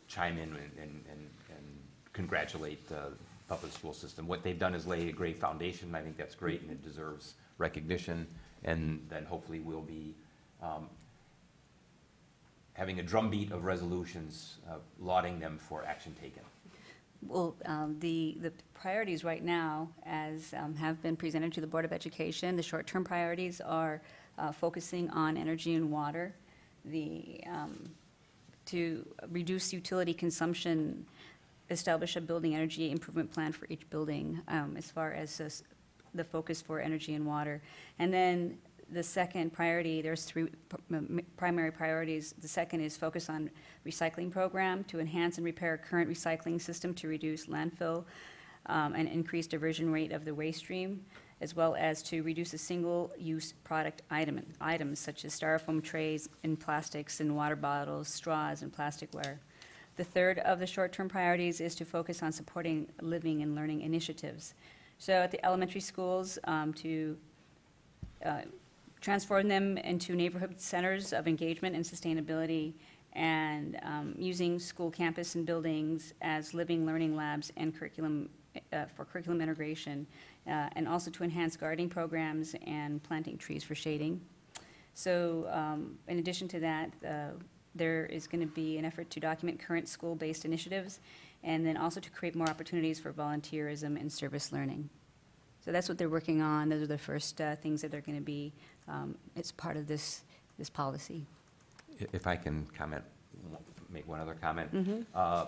chime in and, and, and and congratulate the public school system. What they've done is lay a great foundation, I think that's great, and it deserves recognition. And then hopefully we'll be, um, having a drumbeat of resolutions uh, lauding them for action taken. Well, um, the, the priorities right now, as um, have been presented to the Board of Education, the short-term priorities are uh, focusing on energy and water, the, um, to reduce utility consumption, establish a building energy improvement plan for each building, um, as far as the focus for energy and water. And then the second priority, there's three primary priorities. The second is focus on recycling program to enhance and repair current recycling system to reduce landfill um, and increase diversion rate of the waste stream, as well as to reduce the single-use product item, items such as styrofoam trays and plastics and water bottles, straws, and plasticware. The third of the short-term priorities is to focus on supporting living and learning initiatives. So at the elementary schools, um, to uh, transform them into neighborhood centers of engagement and sustainability, and um, using school campus and buildings as living learning labs and curriculum, uh, for curriculum integration, uh, and also to enhance gardening programs and planting trees for shading. So um, in addition to that, uh, there is going to be an effort to document current school-based initiatives, and then also to create more opportunities for volunteerism and service learning. So that's what they're working on. Those are the first uh, things that they're going to be, um, it's part of this, this policy. If I can comment, make one other comment. Uh,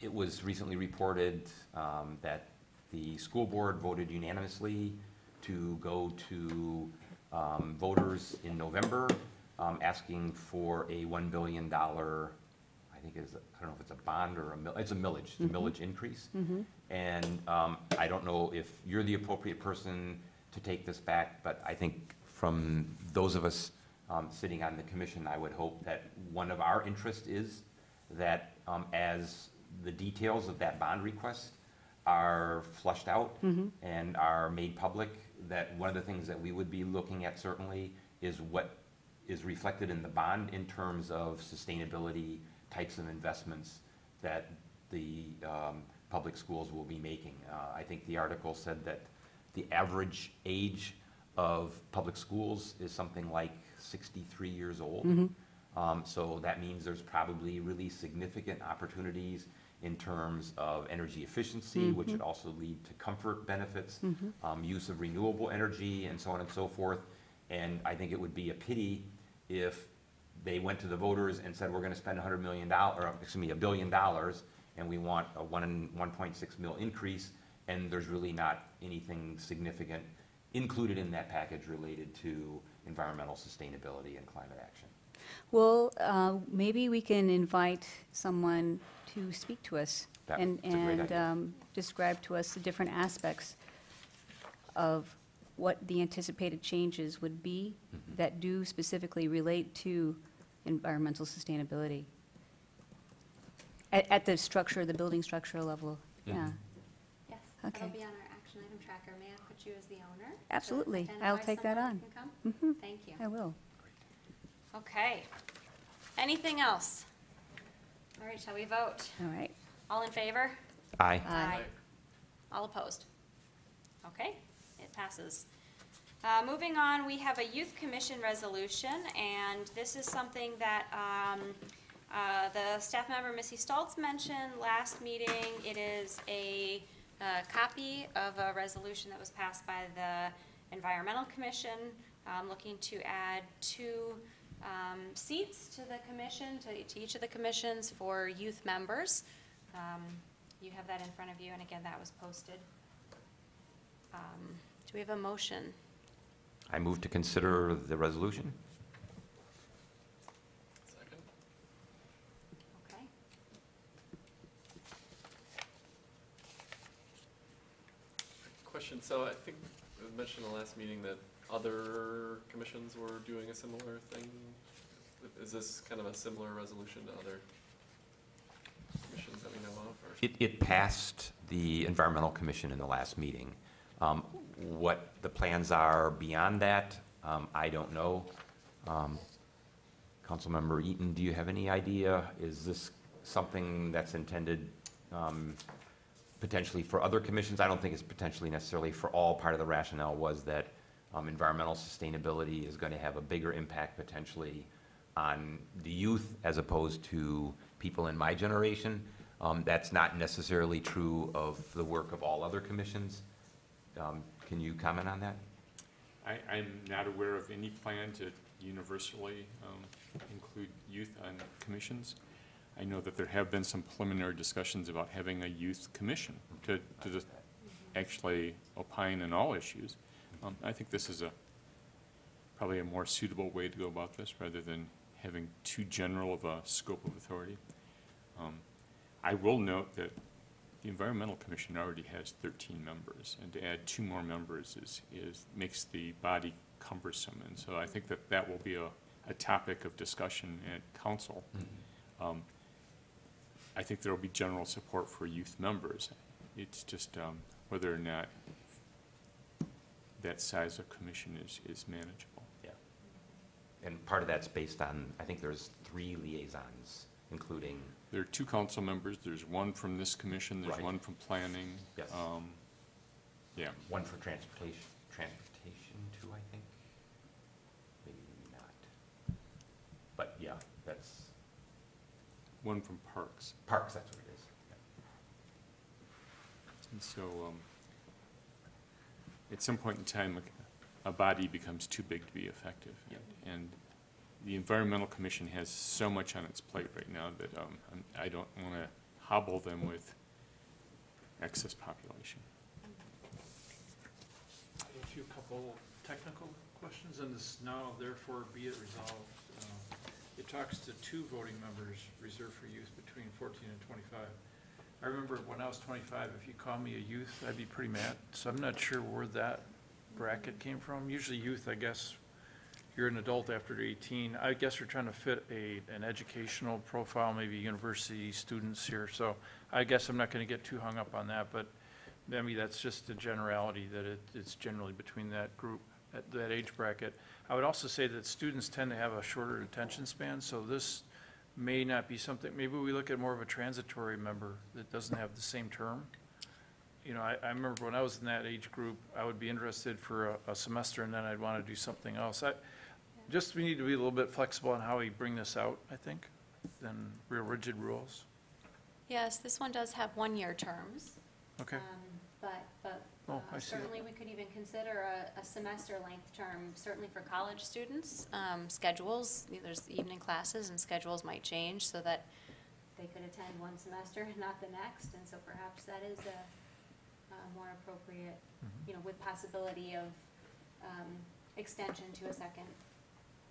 It was recently reported um, that the school board voted unanimously to go to um, voters in November, um, asking for a $1 billion, I think is, I don't know if it's a bond or a, mill- it's a millage, it's a millage increase. And um, I don't know if you're the appropriate person to take this back, but I think from those of us um, sitting on the commission, I would hope that one of our interests is that um, as the details of that bond request are flushed out and are made public, that one of the things that we would be looking at certainly is what is reflected in the bond in terms of sustainability types of investments that the um, public schools will be making. Uh, I think the article said that the average age of public schools is something like 63 years old. Um, So that means there's probably really significant opportunities in terms of energy efficiency, which would also lead to comfort benefits, um, use of renewable energy, and so on and so forth. And I think it would be a pity if they went to the voters and said, we're gonna spend hundred million dollars, or, excuse me, a billion dollars, and we want a one, one point six mil increase, and there's really not anything significant included in that package related to environmental sustainability and climate action. Well, uh, maybe we can invite someone to speak to us That- and, that's a great and idea. um, describe to us the different aspects of what the anticipated changes would be Mm-hmm. that do specifically relate to environmental sustainability. At, at the structure, the building structure level, yeah. Mhm. Yes, that'll Okay. be on our action item tracker. May I put you as the owner? to Absolutely. I'll identify take that someone on. who can come? Mhm. Thank you. I will. Okay. Anything else? All right, shall we vote? All right. All in favor? Aye. Aye. All opposed? Okay, it passes. Uh, Moving on, we have a youth commission resolution, and this is something that um, uh, the staff member Missy Stults mentioned last meeting. It is a uh, copy of a resolution that was passed by the Environmental Commission, um, looking to add two um, seats to the commission, to to each of the commissions for youth members. Um, You have that in front of you, and again, that was posted. Um, Do we have a motion? I move to consider the resolution. Second? Okay. Question, so I think it was mentioned in the last meeting that other commissions were doing a similar thing. Is this kind of a similar resolution to other commissions that we know of, or? It, it passed the Environmental Commission in the last meeting. Um, What the plans are beyond that, um, I don't know. Um, Councilmember Eaton, do you have any idea? Is this something that's intended um, potentially for other commissions. I don't think it's potentially necessarily for all. Part of the rationale was that um, environmental sustainability is going to have a bigger impact potentially on the youth as opposed to people in my generation. Um, That's not necessarily true of the work of all other commissions. Um, Can you comment on that? I, I'm not aware of any plan to universally um, include youth on commissions. I know that there have been some preliminary discussions about having a youth commission to, to actually opine on all issues. Um, I think this is a, probably a more suitable way to go about this, rather than having too general of a scope of authority. Um, I will note that the Environmental Commission already has thirteen members, and to add two more members is, is, makes the body cumbersome, and so I think that that will be a, a topic of discussion at council. Um, I think there will be general support for youth members. It's just, um, whether or not that size of commission is, is manageable. Yeah. And part of that's based on, I think there's three liaisons, including, There are two council members, there's one from this commission, there's Right. one from planning. Yes. Um, Yeah, one for transportation, transportation too, I think? Maybe not. But yeah, that's, one from parks. parks, that's what it is. And so, um, at some point in time, a a body becomes too big to be effective. Yep. And the Environmental Commission has so much on its plate right now that, um, I don't want to hobble them with excess population. I have a few couple technical questions, and this now therefore be it resolved. uh, It talks to two voting members reserved for youth between fourteen and twenty-five. I remember when I was twenty-five, if you called me a youth, I'd be pretty mad, so I'm not sure where that bracket came from. Usually youth, I guess, you're an adult after eighteen. I guess you're trying to fit a, an educational profile, maybe university students here, so I guess I'm not gonna get too hung up on that, but mean, that's just a generality, that it, it's generally between that group, at that age bracket. I would also say that students tend to have a shorter attention span, so this may not be something, maybe we look at more of a transitory member that doesn't have the same term. You know, I, I remember when I was in that age group, I would be interested for a, a semester and then I'd want to do something else. I, just, we need to be a little bit flexible on how we bring this out, I think, than real rigid rules. Yes, this one does have one-year terms. Okay, Um, But, but Oh, uh, I see. certainly we could even consider a, a semester-length term, certainly for college students. Um, Schedules, there's evening classes and schedules might change so that they could attend one semester and not the next. And so perhaps that is a, a more appropriate, Mm-hmm. you know, with possibility of um, extension to a second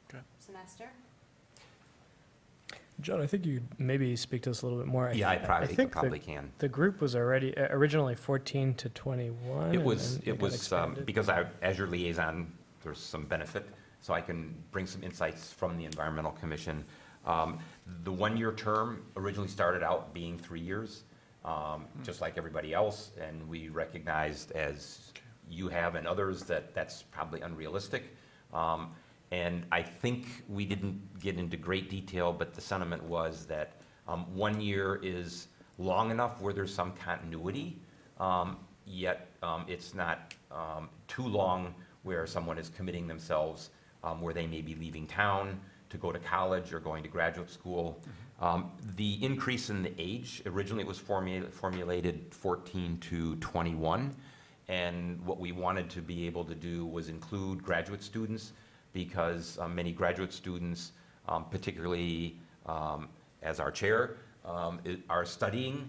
Okay. semester. John, I think you'd maybe speak to us a little bit more. Yeah, I probably, think the- can. The group was already, uh, originally 14 to 21. It was, then it was, um, because I, as your liaison, there's some benefit, so I can bring some insights from the Environmental Commission. Um, The one-year term originally started out being three years, um, just like everybody else, and we recognized, as you have and others, that that's probably unrealistic. Um, And I think we didn't get into great detail, but the sentiment was that um, one year is long enough where there's some continuity, um, yet um, it's not um, too long where someone is committing themselves, um, where they may be leaving town to go to college or going to graduate school. Um, The increase in the age, originally it was formula- formulated 14 to 21, and what we wanted to be able to do was include graduate students, because um, many graduate students, um, particularly um, as our chair, um, are studying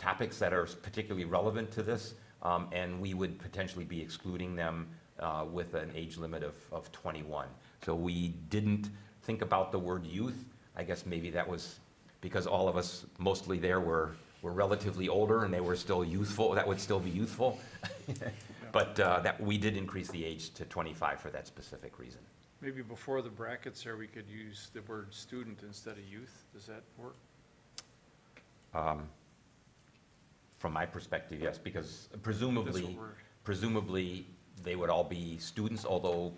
topics that are particularly relevant to this, and we would potentially be excluding them uh, with an age limit of, of 21. So we didn't think about the word youth. I guess maybe that was because all of us mostly there were, were relatively older and they were still youthful, that would still be youthful. But uh, that, we did increase the age to 25 for that specific reason. maybe before the brackets there, we could use the word student instead of youth. Does that work? Um, From my perspective, yes, because presumably, presumably, they would all be students, although,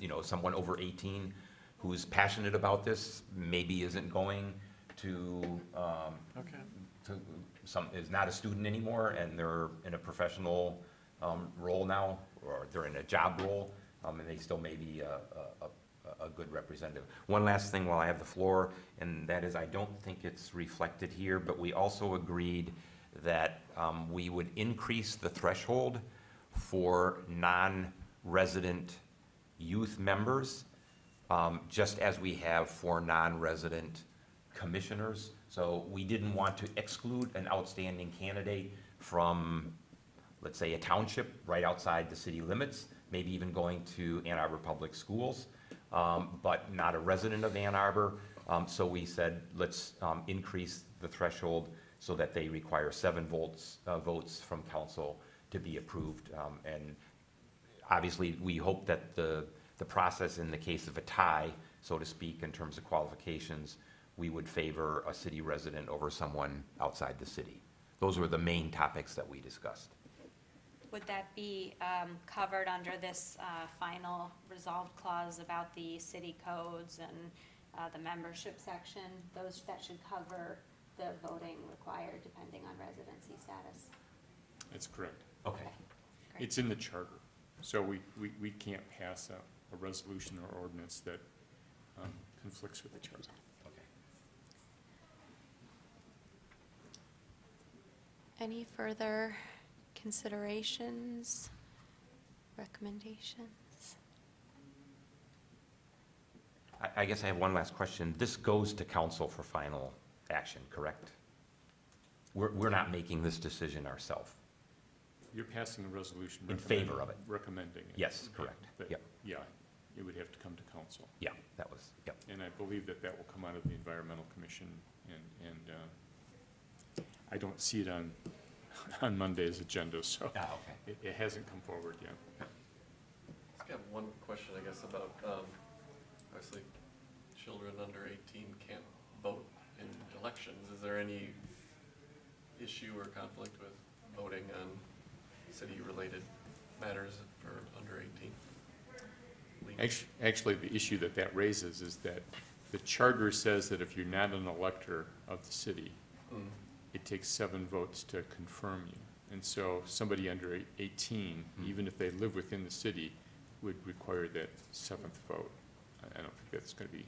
you know, someone over 18 who's passionate about this maybe isn't going to, um, Okay. to, some, is not a student anymore, and they're in a professional, um, role now, or they're in a job role, um, and they still may be a, a, a, a good representative. One last thing while I have the floor, and that is, I don't think it's reflected here, but we also agreed that, um, we would increase the threshold for non-resident youth members, um, just as we have for non-resident commissioners. So we didn't want to exclude an outstanding candidate from, let's say, a township right outside the city limits, maybe even going to Ann Arbor Public Schools, um, but not a resident of Ann Arbor. Um, So we said, let's um, increase the threshold so that they require seven votes, uh, votes from council to be approved. Um, And obviously, we hope that the, the process in the case of a tie, so to speak, in terms of qualifications, we would favor a city resident over someone outside the city. Those were the main topics that we discussed. Would that be um, covered under this uh, final resolved clause about the city codes and uh, the membership section? Those, that should cover the voting required depending on residency status. That's correct. Okay. Great. It's in the charter, so we, we, we can't pass a, a resolution or ordinance that um, conflicts with the charter. Okay. Any further considerations, recommendations? I, I guess I have one last question. This goes to council for final action, correct? We're, we're not making this decision ourselves. You're passing a resolution. In favor of it. Recommending it. Yes, Okay, correct. but, Yep. Yeah, it would have to come to council. Yeah, that was, yep. And I believe that that will come out of the Environmental Commission, and, and uh, I don't see it on, on Monday's agenda, so Ah, okay. it, it hasn't come forward yet. Just got one question, I guess, about, um, obviously, children under eighteen can't vote in elections. Is there any issue or conflict with voting on city-related matters for under eighteen? Legal? Actu- Actually, the issue that that raises is that the charter says that if you're not an elector of the city, Mm. It takes seven votes to confirm you. And so somebody under eight- 18, Hmm. even if they live within the city, would require that seventh vote. I I don't think that's going to be,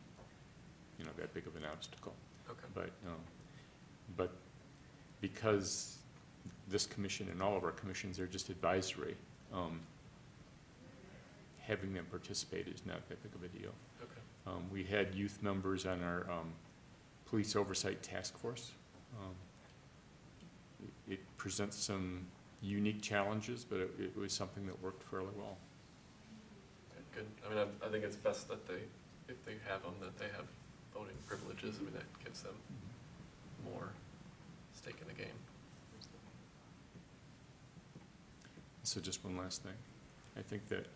you know, that big of an obstacle. Okay. But, um, but because this commission and all of our commissions are just advisory, um, having them participate is not that big of a deal. Okay. Um, we had youth members on our, um, police oversight task force. It- presents some unique challenges, but it, it was something that worked fairly well. Good. I mean, I, I think it's best that they, if they have them, that they have voting privileges. I mean, that gives them more stake in the game. So just one last thing. I think that,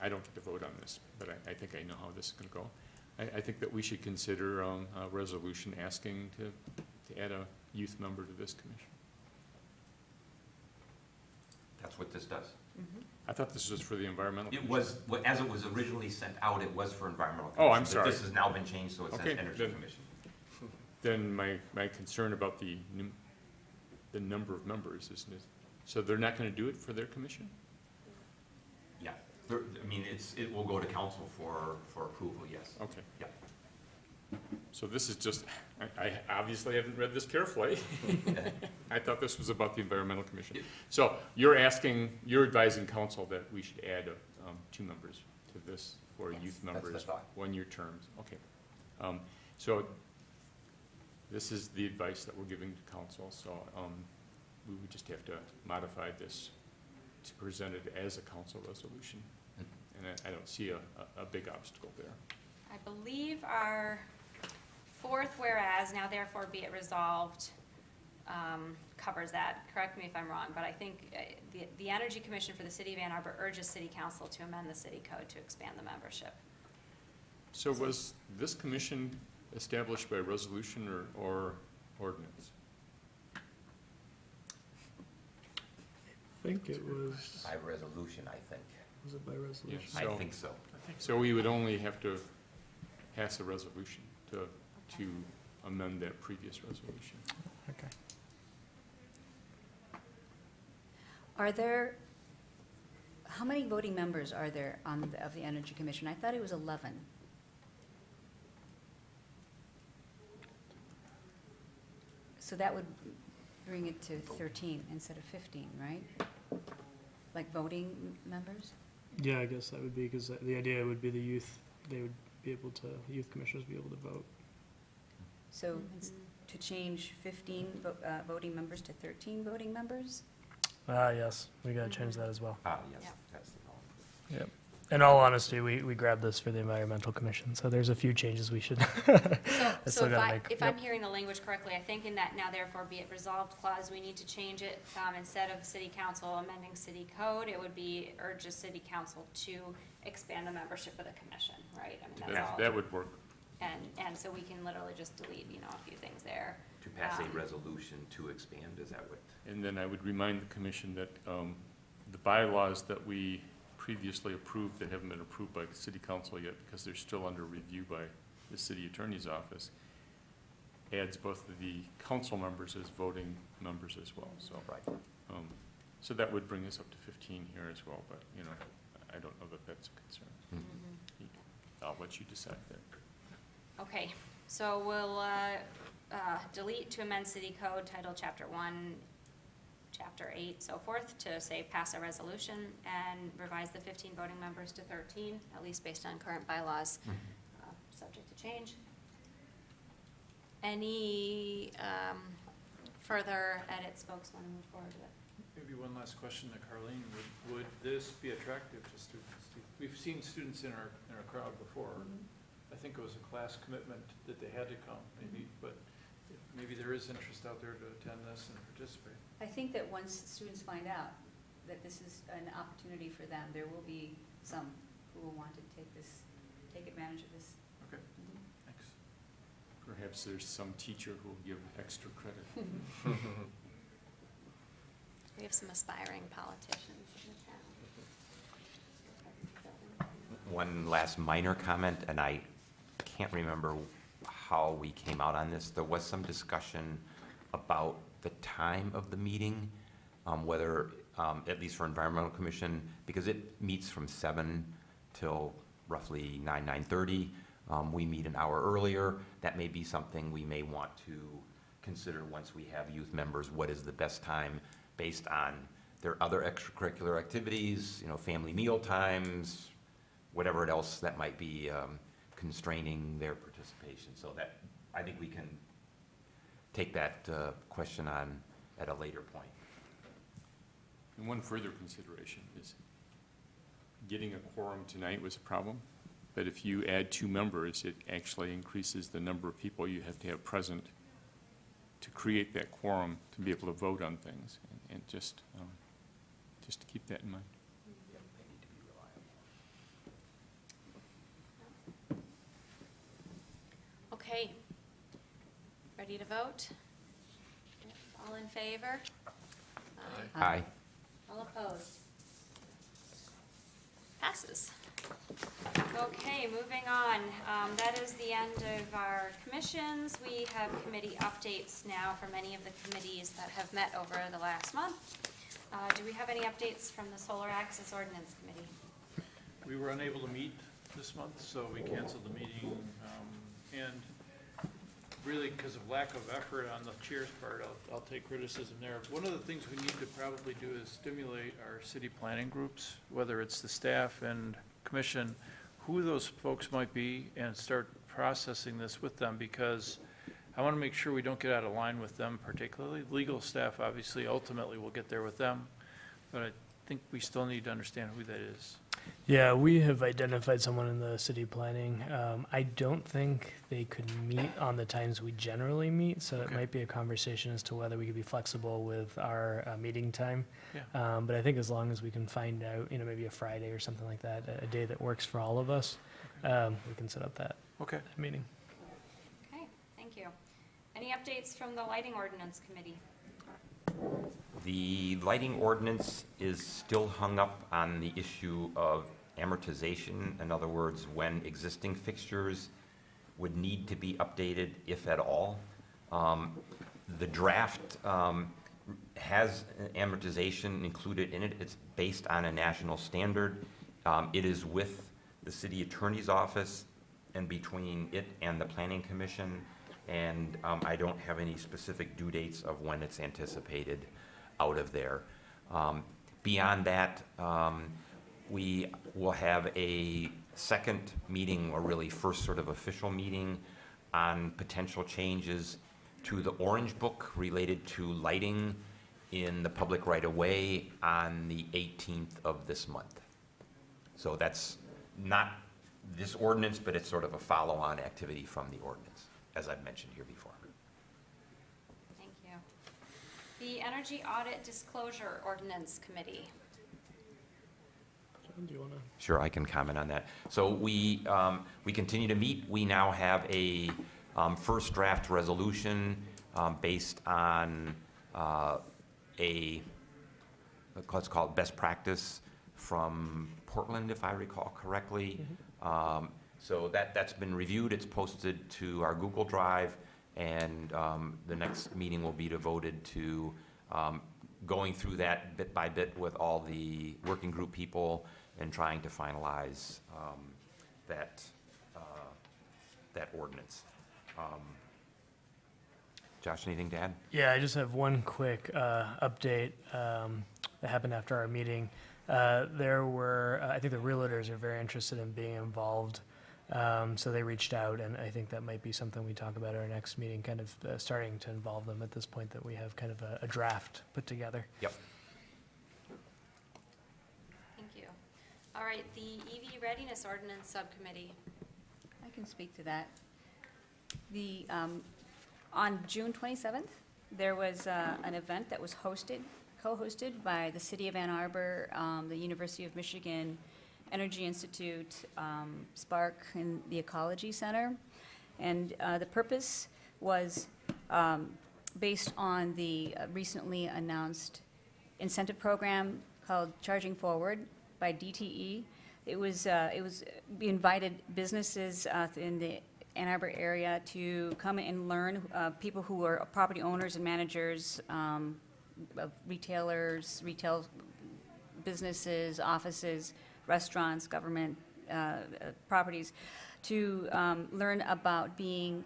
I don't get to vote on this, but I, I think I know how this is gonna go. I, I think that we should consider, um, a resolution asking to, to add a youth member to this commission. That's what this does. Mm-hmm. I thought this was for the environmental. It was, well, as it was originally sent out, it was for environmental. Oh, I'm Commission, but sorry. This has now been changed, so it says Okay, Energy then- Commission. Then my, my concern about the, num- the number of members isn't it? so they're not gonna do it for their commission? Yeah, There- I mean, it's, it will go to council for, for approval, yes. Okay. Yeah. So this is just, I, I obviously haven't read this carefully. I thought this was about the environmental commission. So you're asking, you're advising council that we should add, um, two members to this for Yes. youth That's the members, thought. one-year terms, okay. Um, so this is the advice that we're giving to council, so, um, we would just have to modify this to present it as a council resolution. Mm-hmm. And I, I don't see a, a, a big obstacle there. I believe our fourth whereas, now therefore be it resolved, um, covers that. Correct me if I'm wrong, but I think uh, the, the Energy Commission for the City of Ann Arbor urges City Council to amend the city code to expand the membership. So was this commission established by resolution or, or ordinance? I think it was, By resolution, I think. was it by resolution? I So- think so. So we would only have to pass a resolution to, to amend that previous resolution. Okay. Are there, how many voting members are there on, the- of the Energy Commission? I thought it was 11. So that would bring it to 13 instead of 15, right? Like voting members? Yeah, I guess that would be, because the idea would be the youth, they would be able to, youth commissioners be able to vote. So ins- to change 15 vo- uh, voting members to 13 voting members? Ah, yes, we gotta change that as well. Ah, yes, Yep. that's the problem. Yep. In all honesty, we, we grabbed this for the environmental commission, so there's a few changes we should. So, That's so still if gotta I, make- if yep. I'm hearing the language correctly, I think in that now therefore be it resolved clause, we need to change it, um, instead of city council amending city code, it would be urge city council to expand the membership of the commission, right? I mean, that's That, all. that would work. And, and so we can literally just delete, you know, a few things there. To pass Um, a resolution to expand, is that what? And then I would remind the commission that um, the bylaws that we previously approved that haven't been approved by the city council yet because they're still under review by the city attorney's office, adds both of the council members as voting members as well, so. Right. um, So that would bring us up to fifteen here as well, but, you know, I don't know that that's a concern. Mhm. I'll let you decide that. Okay, so we'll, uh, uh, delete to amend city code, title chapter one, chapter eight, so forth, to say pass a resolution and revise the fifteen voting members to thirteen, at least based on current bylaws, uh, subject to change. Any, um, further edits folks wanna move forward with? Maybe one last question to Carleen. Would, would this be attractive to students? We've seen students in our, in our crowd before. I think it was a class commitment that they had to come, maybe, but maybe there is interest out there to attend this and participate. I think that once students find out that this is an opportunity for them, there will be some who will want to take this, take advantage of this. Okay, Mhm. thanks. Perhaps there's some teacher who will give extra credit. We have some aspiring politicians in the town. One last minor comment, and I can't remember how we came out on this. There was some discussion about the time of the meeting, um, whether, um, at least for Environmental Commission, because it meets from seven till roughly nine, nine-thirty. Um, we meet an hour earlier. That may be something we may want to consider once we have youth members. What is the best time based on their other extracurricular activities, you know, family meal times, whatever else that might be um, constraining their participation. So that, I think we can take that uh, question on at a later point. And one further consideration is getting a quorum tonight was a problem, but if you add two members, it actually increases the number of people you have to have present to create that quorum to be able to vote on things, and- and just, um, just to keep that in mind. Okay, ready to vote? All in favor? Aye. Aye. All opposed? Passes. Okay, moving on. Um, That is the end of our commissions. We have committee updates now for many of the committees that have met over the last month. Uh, Do we have any updates from the Solar Access Ordinance Committee? We were unable to meet this month, so we canceled the meeting. um, And really, because of lack of effort on the chair's part, I'll, I'll take criticism there. One of the things we need to probably do is stimulate our city planning groups, whether it's the staff and commission, who those folks might be, and start processing this with them, because I want to make sure we don't get out of line with them particularly. Legal staff, obviously, ultimately will get there with them, but I think we still need to understand who that is. Yeah, we have identified someone in the city planning. Um, I don't think they could meet on the times we generally meet, so it Okay. might be a conversation as to whether we could be flexible with our uh, meeting time. Yeah. Um, but I think as long as we can find out, you know, maybe a Friday or something like that, a, a day that works for all of us, um, we can set up that, Okay. that meeting. Okay, thank you. Any updates from the Lighting Ordinance Committee? The lighting ordinance is still hung up on the issue of amortization. In other words, when existing fixtures would need to be updated, if at all. Um, The draft um, has amortization included in it. It's based on a national standard. Um, It is with the city attorney's office and between it and the planning commission. And um, I don't have any specific due dates of when it's anticipated out of there. Um, Beyond that, um, we will have a second meeting, or really first sort of official meeting, on potential changes to the Orange Book related to lighting in the public right-of-way on the 18th of this month. So that's not this ordinance, but it's sort of a follow-on activity from the ordinance, as I've mentioned here before. Thank you. The Energy Audit Disclosure Ordinance Committee. Do you want to? Sure, I can comment on that. So we, um, we continue to meet. We now have a um, first draft resolution um, based on uh, a, let's call it best practice from Portland, if I recall correctly. Um, So that, that's been reviewed, it's posted to our Google Drive, and um, the next meeting will be devoted to um, going through that bit by bit with all the working group people and trying to finalize um, that, uh, that ordinance. Um, Josh, anything to add? Yeah, I just have one quick uh, update um, that happened after our meeting. Uh, There were, uh, I think the realtors are very interested in being involved, um, so they reached out, and I think that might be something we talk about at our next meeting, kind of uh, starting to involve them at this point, that we have kind of a- a draft put together. Yep. Thank you. All right, the EV Readiness Ordinance Subcommittee. I can speak to that. The, um, on June 27th, there was uh, an event that was hosted, co-hosted by the City of Ann Arbor, um, the University of Michigan Energy Institute, um, Spark, and the Ecology Center. And uh, the purpose was um, based on the uh, recently announced incentive program called Charging Forward by DTE. It was, uh, it was, we invited businesses uh, in the Ann Arbor area to come and learn, uh, people who are property owners and managers, um, of retailers, retail businesses, offices, restaurants, government uh, uh, properties, to um, learn about being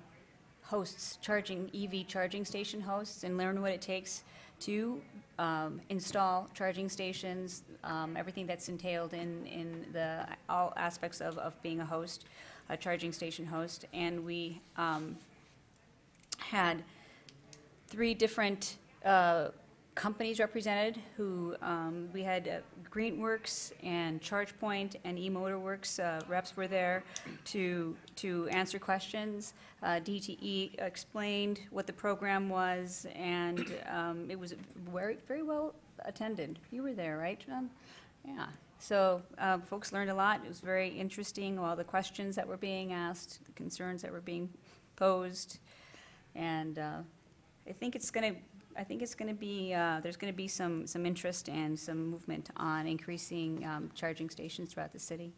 hosts, charging, EV charging station hosts, and learn what it takes to um, install charging stations, um, everything that's entailed in, in the, all aspects of, of being a host, a charging station host. And we um, had three different uh, companies represented who, um, we had uh, Greenworks and ChargePoint and eMotorWerks uh, reps were there to, to answer questions. Uh, DTE explained what the program was, and um, it was very, very well attended. You were there, right, John? Yeah. So uh, folks learned a lot. It was very interesting, all the questions that were being asked, the concerns that were being posed. And uh, I think it's going to, I think it's going to be, uh, there's going to be some, some interest and some movement on increasing um, charging stations throughout the city.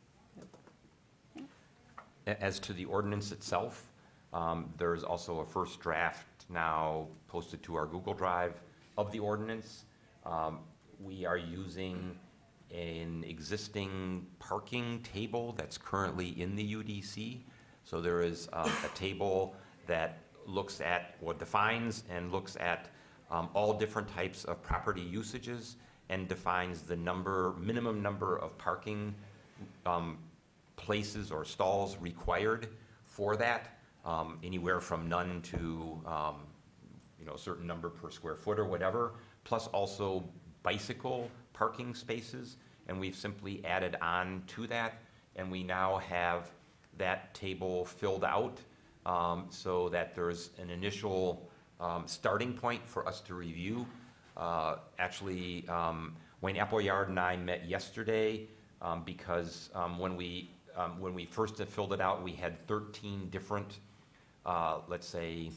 A- As to the ordinance itself, um, there's also a first draft now posted to our Google Drive of the ordinance. Um, We are using an existing parking table that's currently in the UDC. So there is um, a table that looks at, or defines and looks at um, all different types of property usages and defines the number, minimum number of parking um, places or stalls required for that, um, anywhere from none to, um, you know, a certain number per square foot or whatever, plus also bicycle parking spaces, and we've simply added on to that, and we now have that table filled out, um, so that there's an initial, um, starting point for us to review. Uh, actually, um, Wayne Appleyard and I met yesterday, um, because, um, when we, um, when we first filled it out, we had thirteen different, uh, let's say,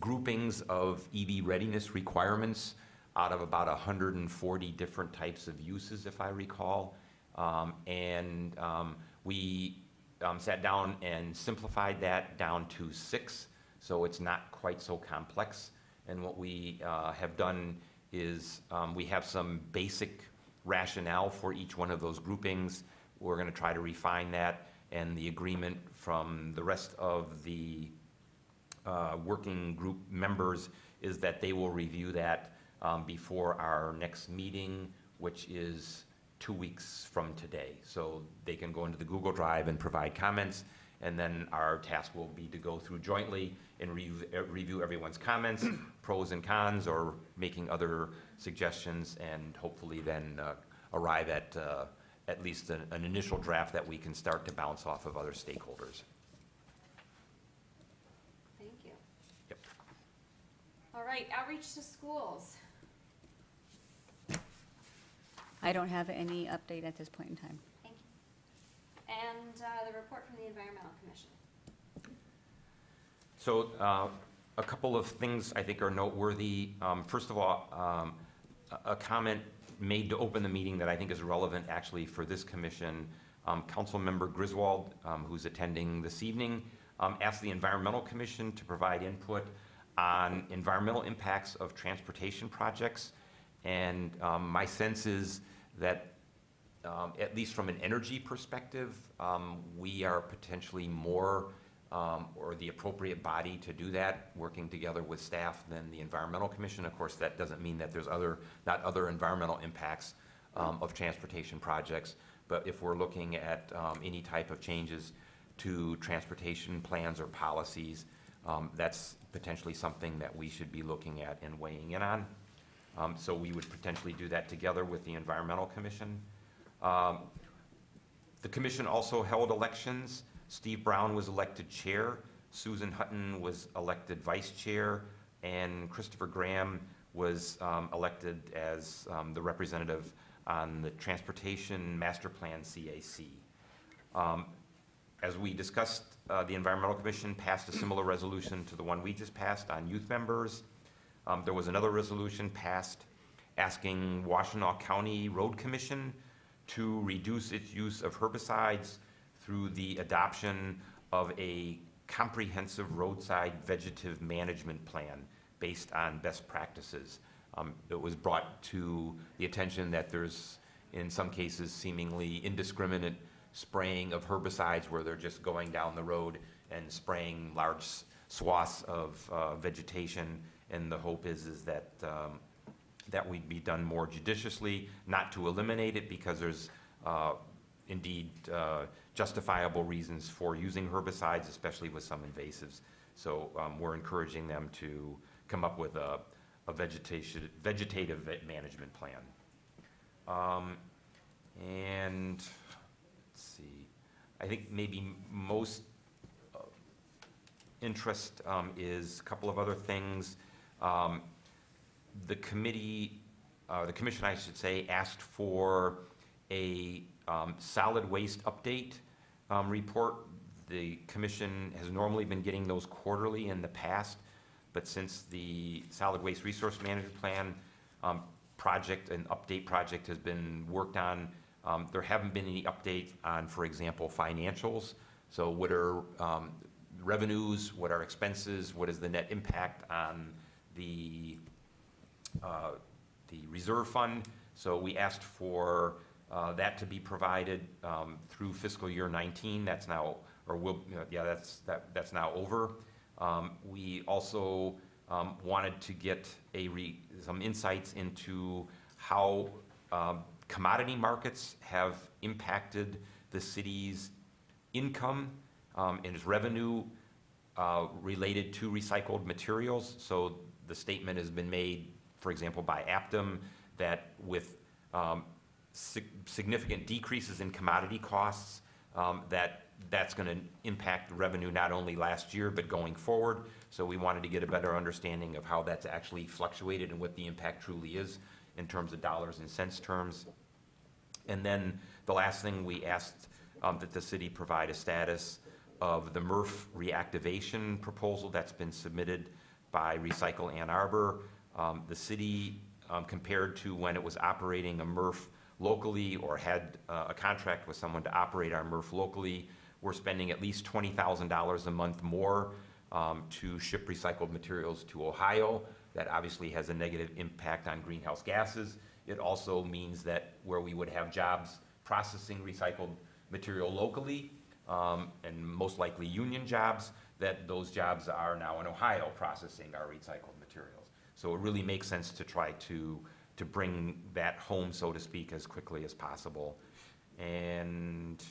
groupings of EV readiness requirements out of about 140 different types of uses, if I recall. Um, And um, we um, sat down and simplified that down to six, so it's not quite so complex. And what we uh, have done is, um, we have some basic rationale for each one of those groupings. We're gonna try to refine that, and the agreement from the rest of the uh, working group members is that they will review that um, before our next meeting, which is two weeks from today. So they can go into the Google Drive and provide comments, and then our task will be to go through jointly and review, uh, review everyone's comments, pros and cons, or making other suggestions, and hopefully then uh, arrive at uh, at least an, an initial draft that we can start to bounce off of other stakeholders. Thank you. Yep. All right, outreach to schools. I don't have any update at this point in time. Thank you. And uh, the report from the Environmental Commission. So, uh, a couple of things I think are noteworthy. Um, First of all, um, a comment made to open the meeting that I think is relevant actually for this commission. Um, Councilmember Griswold, um, who's attending this evening, um, asked the Environmental Commission to provide input on environmental impacts of transportation projects. And um, my sense is that um, at least from an energy perspective, um, we are potentially more, um, or the appropriate body to do that, working together with staff than the Environmental Commission. Of course, that doesn't mean that there's other, not other environmental impacts um, of transportation projects. But if we're looking at um, any type of changes to transportation plans or policies, um, that's potentially something that we should be looking at and weighing in on. Um, So we would potentially do that together with the Environmental Commission. Um, The commission also held elections. Steve Brown was elected chair, Susan Hutton was elected vice chair, and Christopher Graham was um, elected as um, the representative on the Transportation Master Plan CAC. Um, As we discussed, uh, the Environmental Commission passed a similar resolution to the one we just passed on youth members. Um, There was another resolution passed asking Washtenaw County Road Commission to reduce its use of herbicides through the adoption of a comprehensive roadside vegetative management plan based on best practices. Um, It was brought to the attention that there's, in some cases, seemingly indiscriminate spraying of herbicides where they're just going down the road and spraying large swaths of uh, vegetation. And the hope is, is that um, that would be done more judiciously, not to eliminate it, because there's uh, indeed uh, justifiable reasons for using herbicides, especially with some invasives. So um, we're encouraging them to come up with a a vegetation, vegetative management plan. Um, And, let's see, I think maybe most uh, interest um, is a couple of other things. Um, the committee, uh, the commission, I should say, asked for a um, solid waste update um, report. The commission has normally been getting those quarterly in the past, but since the solid waste resource management plan um, project, and update project has been worked on, um, there haven't been any updates on, for example, financials. So what are um, revenues, what are expenses, what is the net impact on the uh, the reserve fund. So we asked for uh, that to be provided um, through fiscal year 19. That's now, or will, you know, yeah, that's, that, that's now over. Um, We also um, wanted to get a, re- some insights into how um, commodity markets have impacted the city's income um, and its revenue uh, related to recycled materials. So the statement has been made, for example, by Aptum, that with um, sig- significant decreases in commodity costs, um, that that's going to impact revenue not only last year, but going forward. So we wanted to get a better understanding of how that's actually fluctuated and what the impact truly is in terms of dollars and cents terms. And then the last thing, we asked um, that the city provide a status of the MRF reactivation proposal that's been submitted by Recycle Ann Arbor. Um, The city, um, compared to when it was operating a MRF locally or had uh, a contract with someone to operate our MRF locally, we're spending at least $20,000 a month more um, to ship recycled materials to Ohio. That obviously has a negative impact on greenhouse gases. It also means that where we would have jobs processing recycled material locally, um, and most likely union jobs, that those jobs are now in Ohio processing our recycled materials. So it really makes sense to try to, to bring that home, so to speak, as quickly as possible. And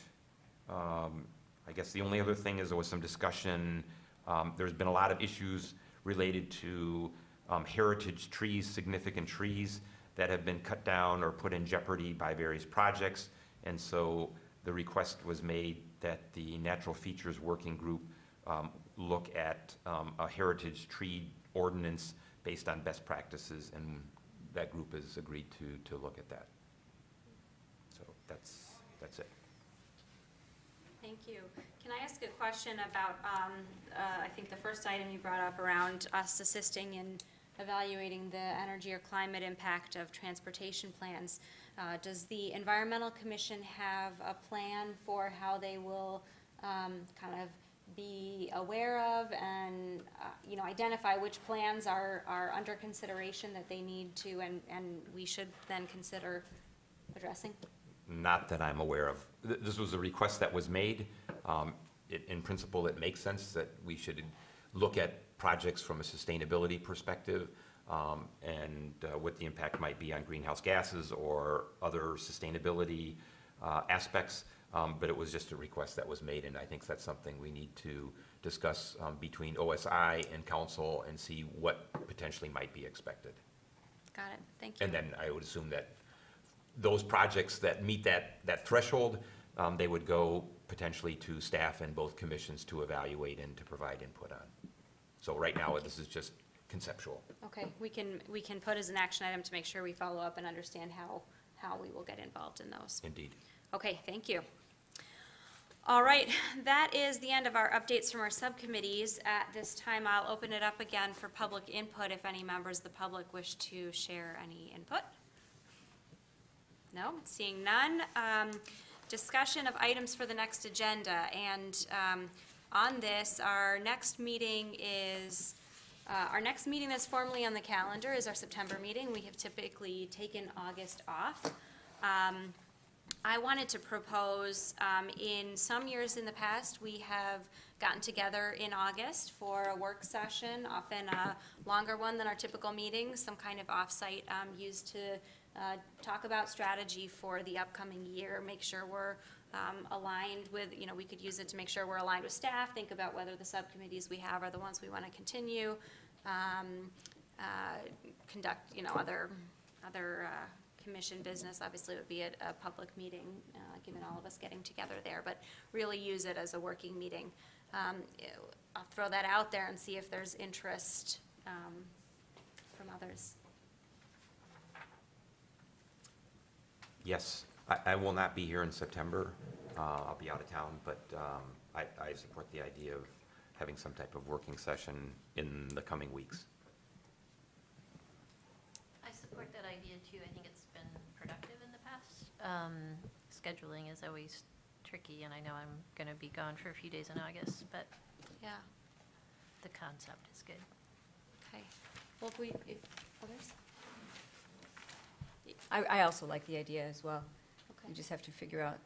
um, I guess the only other thing is there was some discussion, um, there's been a lot of issues related to um, heritage trees, significant trees that have been cut down or put in jeopardy by various projects. And so the request was made that the Natural Features Working Group um, look at um, a heritage tree ordinance based on best practices, and that group has agreed to, to look at that. So that's, that's it. Thank you. Can I ask a question about, um, uh, I think the first item you brought up around us assisting in evaluating the energy or climate impact of transportation plans? Uh, Does the Environmental Commission have a plan for how they will um, kind of be aware of and, uh, you know, identify which plans are, are under consideration that they need to and, and we should then consider addressing? Not that I'm aware of. Th- This was a request that was made. Um, it- In principle, it makes sense that we should look at projects from a sustainability perspective um, and uh, what the impact might be on greenhouse gases or other sustainability uh, aspects. Um, But it was just a request that was made, and I think that's something we need to discuss um, between OSI and council and see what potentially might be expected. Got it, thank you. And then I would assume that those projects that meet that, that threshold, um, they would go potentially to staff and both commissions to evaluate and to provide input on. So right now, this is just conceptual. Okay, we can, we can put as an action item to make sure we follow up and understand how, how we will get involved in those. Indeed. Okay, thank you. All right, that is the end of our updates from our subcommittees. At this time, I'll open it up again for public input if any members of the public wish to share any input. No, seeing none. Um, Discussion of items for the next agenda, and um, on this, our next meeting is, uh, our next meeting that's formally on the calendar is our September meeting. We have typically taken August off. Um, I wanted to propose, um, in some years in the past, we have gotten together in August for a work session, often a longer one than our typical meetings, some kind of off-site, um, used to, uh, talk about strategy for the upcoming year, make sure we're, um, aligned with, you know, we could use it to make sure we're aligned with staff, think about whether the subcommittees we have are the ones we want to continue, um, uh, conduct, you know, other, other, uh, commission business, obviously would be a, a public meeting, uh, given all of us getting together there, but really use it as a working meeting. Um, I'll throw that out there and see if there's interest, um, from others. Yes, I, I will not be here in September. Uh, I'll be out of town, but um, I, I support the idea of having some type of working session in the coming weeks. I support that idea too. I think it's been productive in the past. Um, Scheduling is always tricky, and I know I'm going to be gone for a few days in August, but Yeah, the concept is good. okay. Well, if we, if, others? I, I also like the idea as well. Okay. You just have to figure out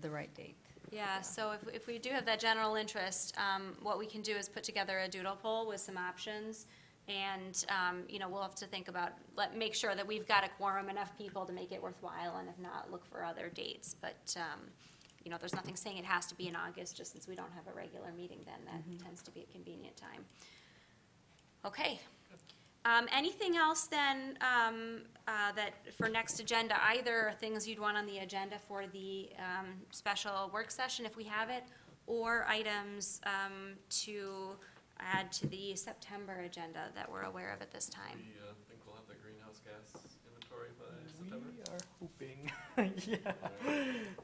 the right date. Yeah, so if, if we do have that general interest, um, what we can do is put together a doodle poll with some options. And, um, you know, we'll have to think about, let, make sure that we've got a quorum, enough people to make it worthwhile, and if not, look for other dates. But, um, you know, there's nothing saying it has to be in August, just since we don't have a regular meeting then, that tends to be a convenient time. Okay. Um, anything else then, um, uh, that, for next agenda, either things you'd want on the agenda for the, um, special work session if we have it, or items, um, to add to the September agenda that we're aware of at this time? We, uh, think we'll have the greenhouse gas inventory by September? We are hoping, yeah,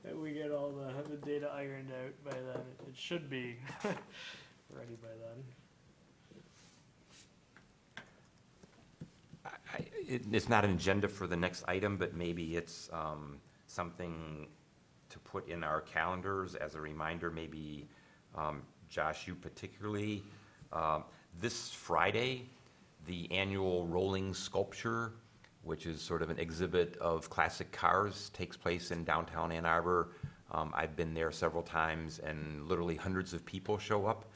that we get all the, the data ironed out by then. It should be ready by then. I- I- it- It's not an agenda for the next item, but maybe it's um, something to put in our calendars as a reminder, maybe, um, Josh, you particularly. Um, This Friday, the annual Rolling Sculpture, which is sort of an exhibit of classic cars, takes place in downtown Ann Arbor. Um, I've been there several times, and literally hundreds of people show up.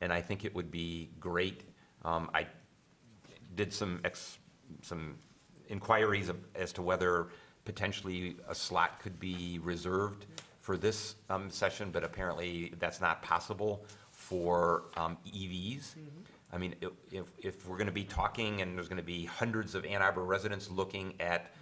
And I think it would be great. Um, I did some ex, some inquiries as to whether potentially a slot could be reserved for this um, session, but apparently that's not possible for um, EVs. I mean, if, if we're gonna be talking and there's gonna be hundreds of Ann Arbor residents looking at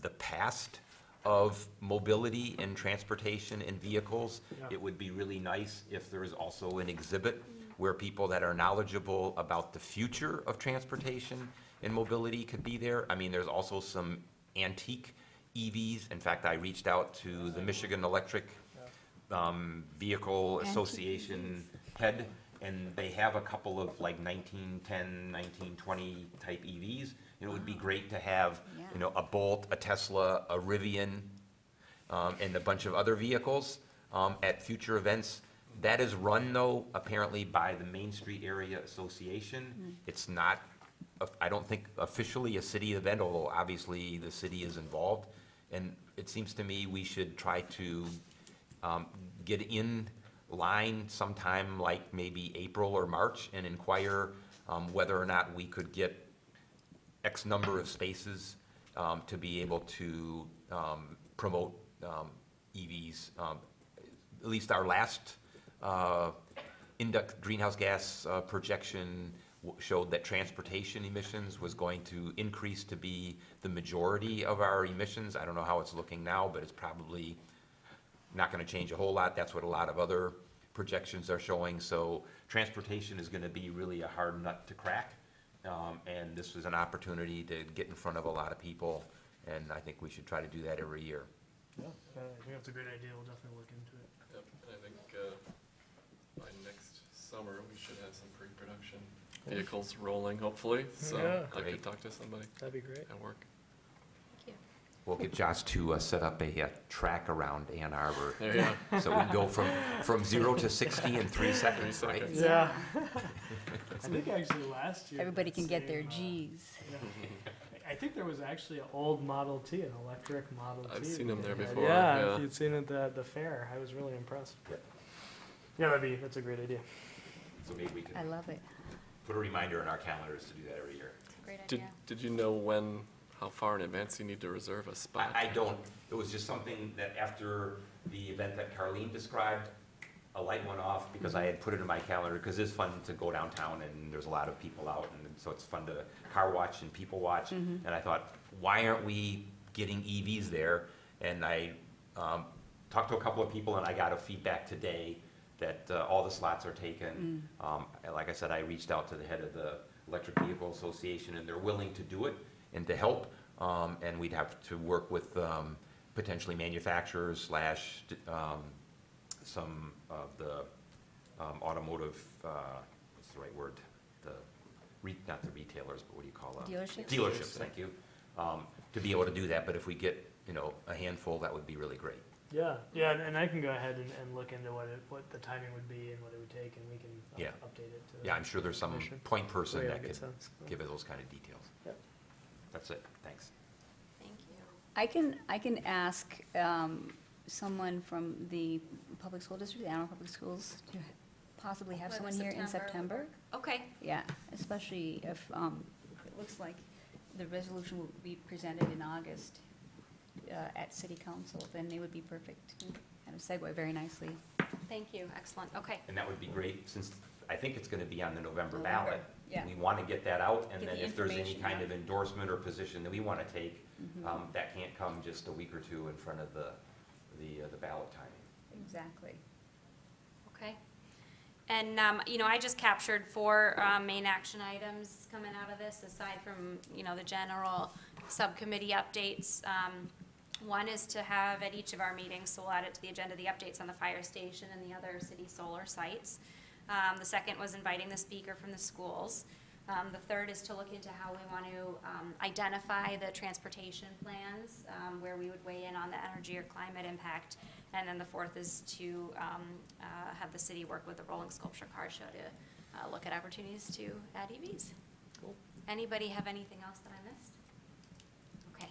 the past of mobility and transportation and vehicles, Yeah. it would be really nice if there is also an exhibit where people that are knowledgeable about the future of transportation and mobility could be there. I mean, there's also some antique EVs. In fact, I reached out to the Michigan Electric um, Vehicle Antique Association head, and they have a couple of like 1910, 1920 type EVs. It would be great to have, you know, a Bolt, a Tesla, a Rivian, um, and a bunch of other vehicles um, at future events. That is run, though, apparently by the Main Street Area Association. It's not, I don't think officially a city event, although obviously the city is involved. And it seems to me we should try to um, get in line sometime like maybe April or March and inquire um, whether or not we could get X number of spaces um, to be able to um, promote um, EVs. Um, At least our last uh, greenhouse gas uh, projection showed that transportation emissions was going to increase to be the majority of our emissions. I don't know how it's looking now, but it's probably not gonna change a whole lot. That's what a lot of other projections are showing. So transportation is gonna be really a hard nut to crack. Um, and this was an opportunity to get in front of a lot of people, and I think we should try to do that every year. Yeah, I think that's a great idea. We'll definitely look into it. Yep, and I think, uh, by next summer, we should have some pre-production vehicles rolling, hopefully, so Yeah. I Great. could talk to somebody That'd be great. at work. Thank you. We'll get Josh to uh, set up a, uh track around Ann Arbor, There you go. so we can go from, from zero to sixty in three seconds, right? seconds. Yeah. I think actually last year. Everybody can get their same, uh, Gs. yeah. I think there was actually an old Model T, an electric Model T. I've seen them there had. before, Yeah, yeah. if you'd seen it at the, the fair, I was really impressed. Yep. Yeah, that'd be, that's a great idea. So maybe we I love it. put a reminder in our calendars to do that every year. It's a great Did, idea. did you know when, how far in advance you need to reserve a spot? I, I don't, it was just something that after the event that Carleen described, a light went off because I had put it in my calendar, because it's fun to go downtown and there's a lot of people out, and so it's fun to car watch and people watch. And I thought, why aren't we getting EVs there? And I, um, talked to a couple of people and I got a feedback today that, uh, all the slots are taken. Um, and like I said, I reached out to the head of the Electric Vehicle Association and they're willing to do it and to help. Um, and we'd have to work with, um, potentially manufacturers slash, um, some of the, um, automotive, uh, what's the right word? The, re, not the retailers, but what do you call them? Dealerships? Dealerships, thank you, um, to be able to do that, but if we get, you know, a handful, that would be really great. Yeah, yeah, and- and I can go ahead and, and look into what it, what the timing would be and what it would take, and we can uh, Yeah. update it to. Yeah, I'm sure there's some point person that makes could sense. give us those kind of details. Yep. That's it, thanks. Thank you. I can, I can ask um, someone from the public school district, the Ann Arbor Public Schools, to possibly have Whether someone here in September would September. Okay, Yeah, especially if, um, it looks like the resolution will be presented in August uh, at city council, then they would be perfect. Kind of segue very nicely. thank you, excellent, okay. And that would be great, since I think it's gonna be on the November November, ballot. yeah. We wanna get that out, and Get then the if there's any information kind out. of endorsement or position that we wanna take, Mhm. um, that can't come just a week or two in front of the, the, uh, the ballot timing. Exactly. Okay. And, um, you know, I just captured four, um, main action items coming out of this, aside from, you know, the general subcommittee updates. Um, one is to have at each of our meetings, so we'll add it to the agenda, the updates on the fire station and the other city solar sites. Um, the second was inviting the speaker from the schools. Um, the third is to look into how we want to um, identify the transportation plans, um, where we would weigh in on the energy or climate impact. And then the fourth is to um, uh, have the city work with the Rolling Sculpture Car Show to uh, look at opportunities to add EVs. Cool. Anybody have anything else that I missed? Okay.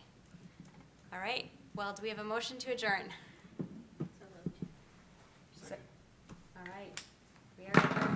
All right. Well, do we have a motion to adjourn? So moved. Second. All right very, very